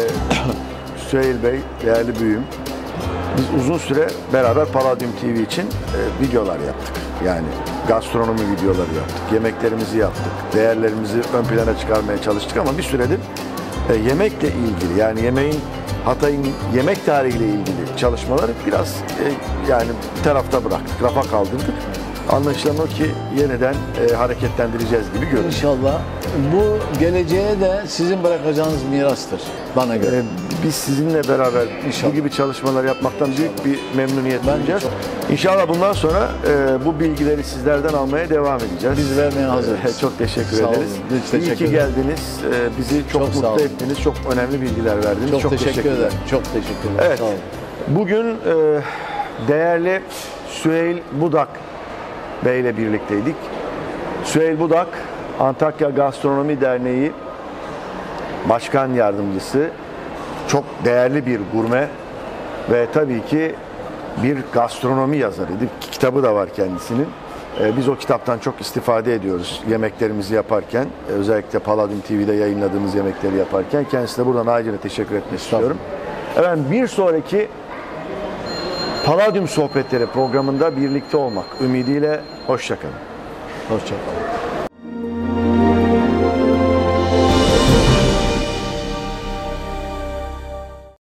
Süheyl Bey, değerli büyüğüm biz uzun süre beraber Palladium TV için e, videolar yaptık. Yani gastronomi videoları yaptık. Yemeklerimizi yaptık. Değerlerimizi ön plana çıkarmaya çalıştık ama bir süredir yemekle ilgili yani yemeğin Hatay'ın yemek tarihiyle ilgili çalışmaları biraz e, yani bir tarafta bıraktık, rafa kaldırdık. Anlaşılan o ki yeniden e, hareketlendireceğiz gibi görünüyor. İnşallah bu geleceğe de sizin bırakacağınız mirastır bana göre. Ee, Biz sizinle beraber İnşallah. bu gibi çalışmalar yapmaktan büyük bir memnuniyet duyacağız. çok. İnşallah bundan sonra e, bu bilgileri sizlerden almaya devam edeceğiz. Biz vermeye hazırız. Ee, Çok teşekkür Sağ olun. ederiz. İyi teşekkür ki ederiz. geldiniz. Ee, bizi çok, Çok mutlu olun. ettiniz. Çok önemli bilgiler verdiniz. çok, teşekkür teşekkürler. ederim. Çok teşekkür ederim. Evet. Sağ olun. Bugün e, değerli Süheyl Budak Bey ile birlikteydik. Süheyl Budak, Antakya Gastronomi Derneği Başkan Yardımcısı, çok değerli bir gurme ve tabii ki bir gastronomi yazarıydı. Kitabı da var kendisinin. E, Biz o kitaptan çok istifade ediyoruz yemeklerimizi yaparken. Özellikle Palladium TV'de yayınladığımız yemekleri yaparken. Kendisine buradan ayrıca teşekkür etmek istiyorum. Efendim bir sonraki Palladium Sohbetleri programında birlikte olmak ümidiyle hoşçakalın. Hoşçakalın.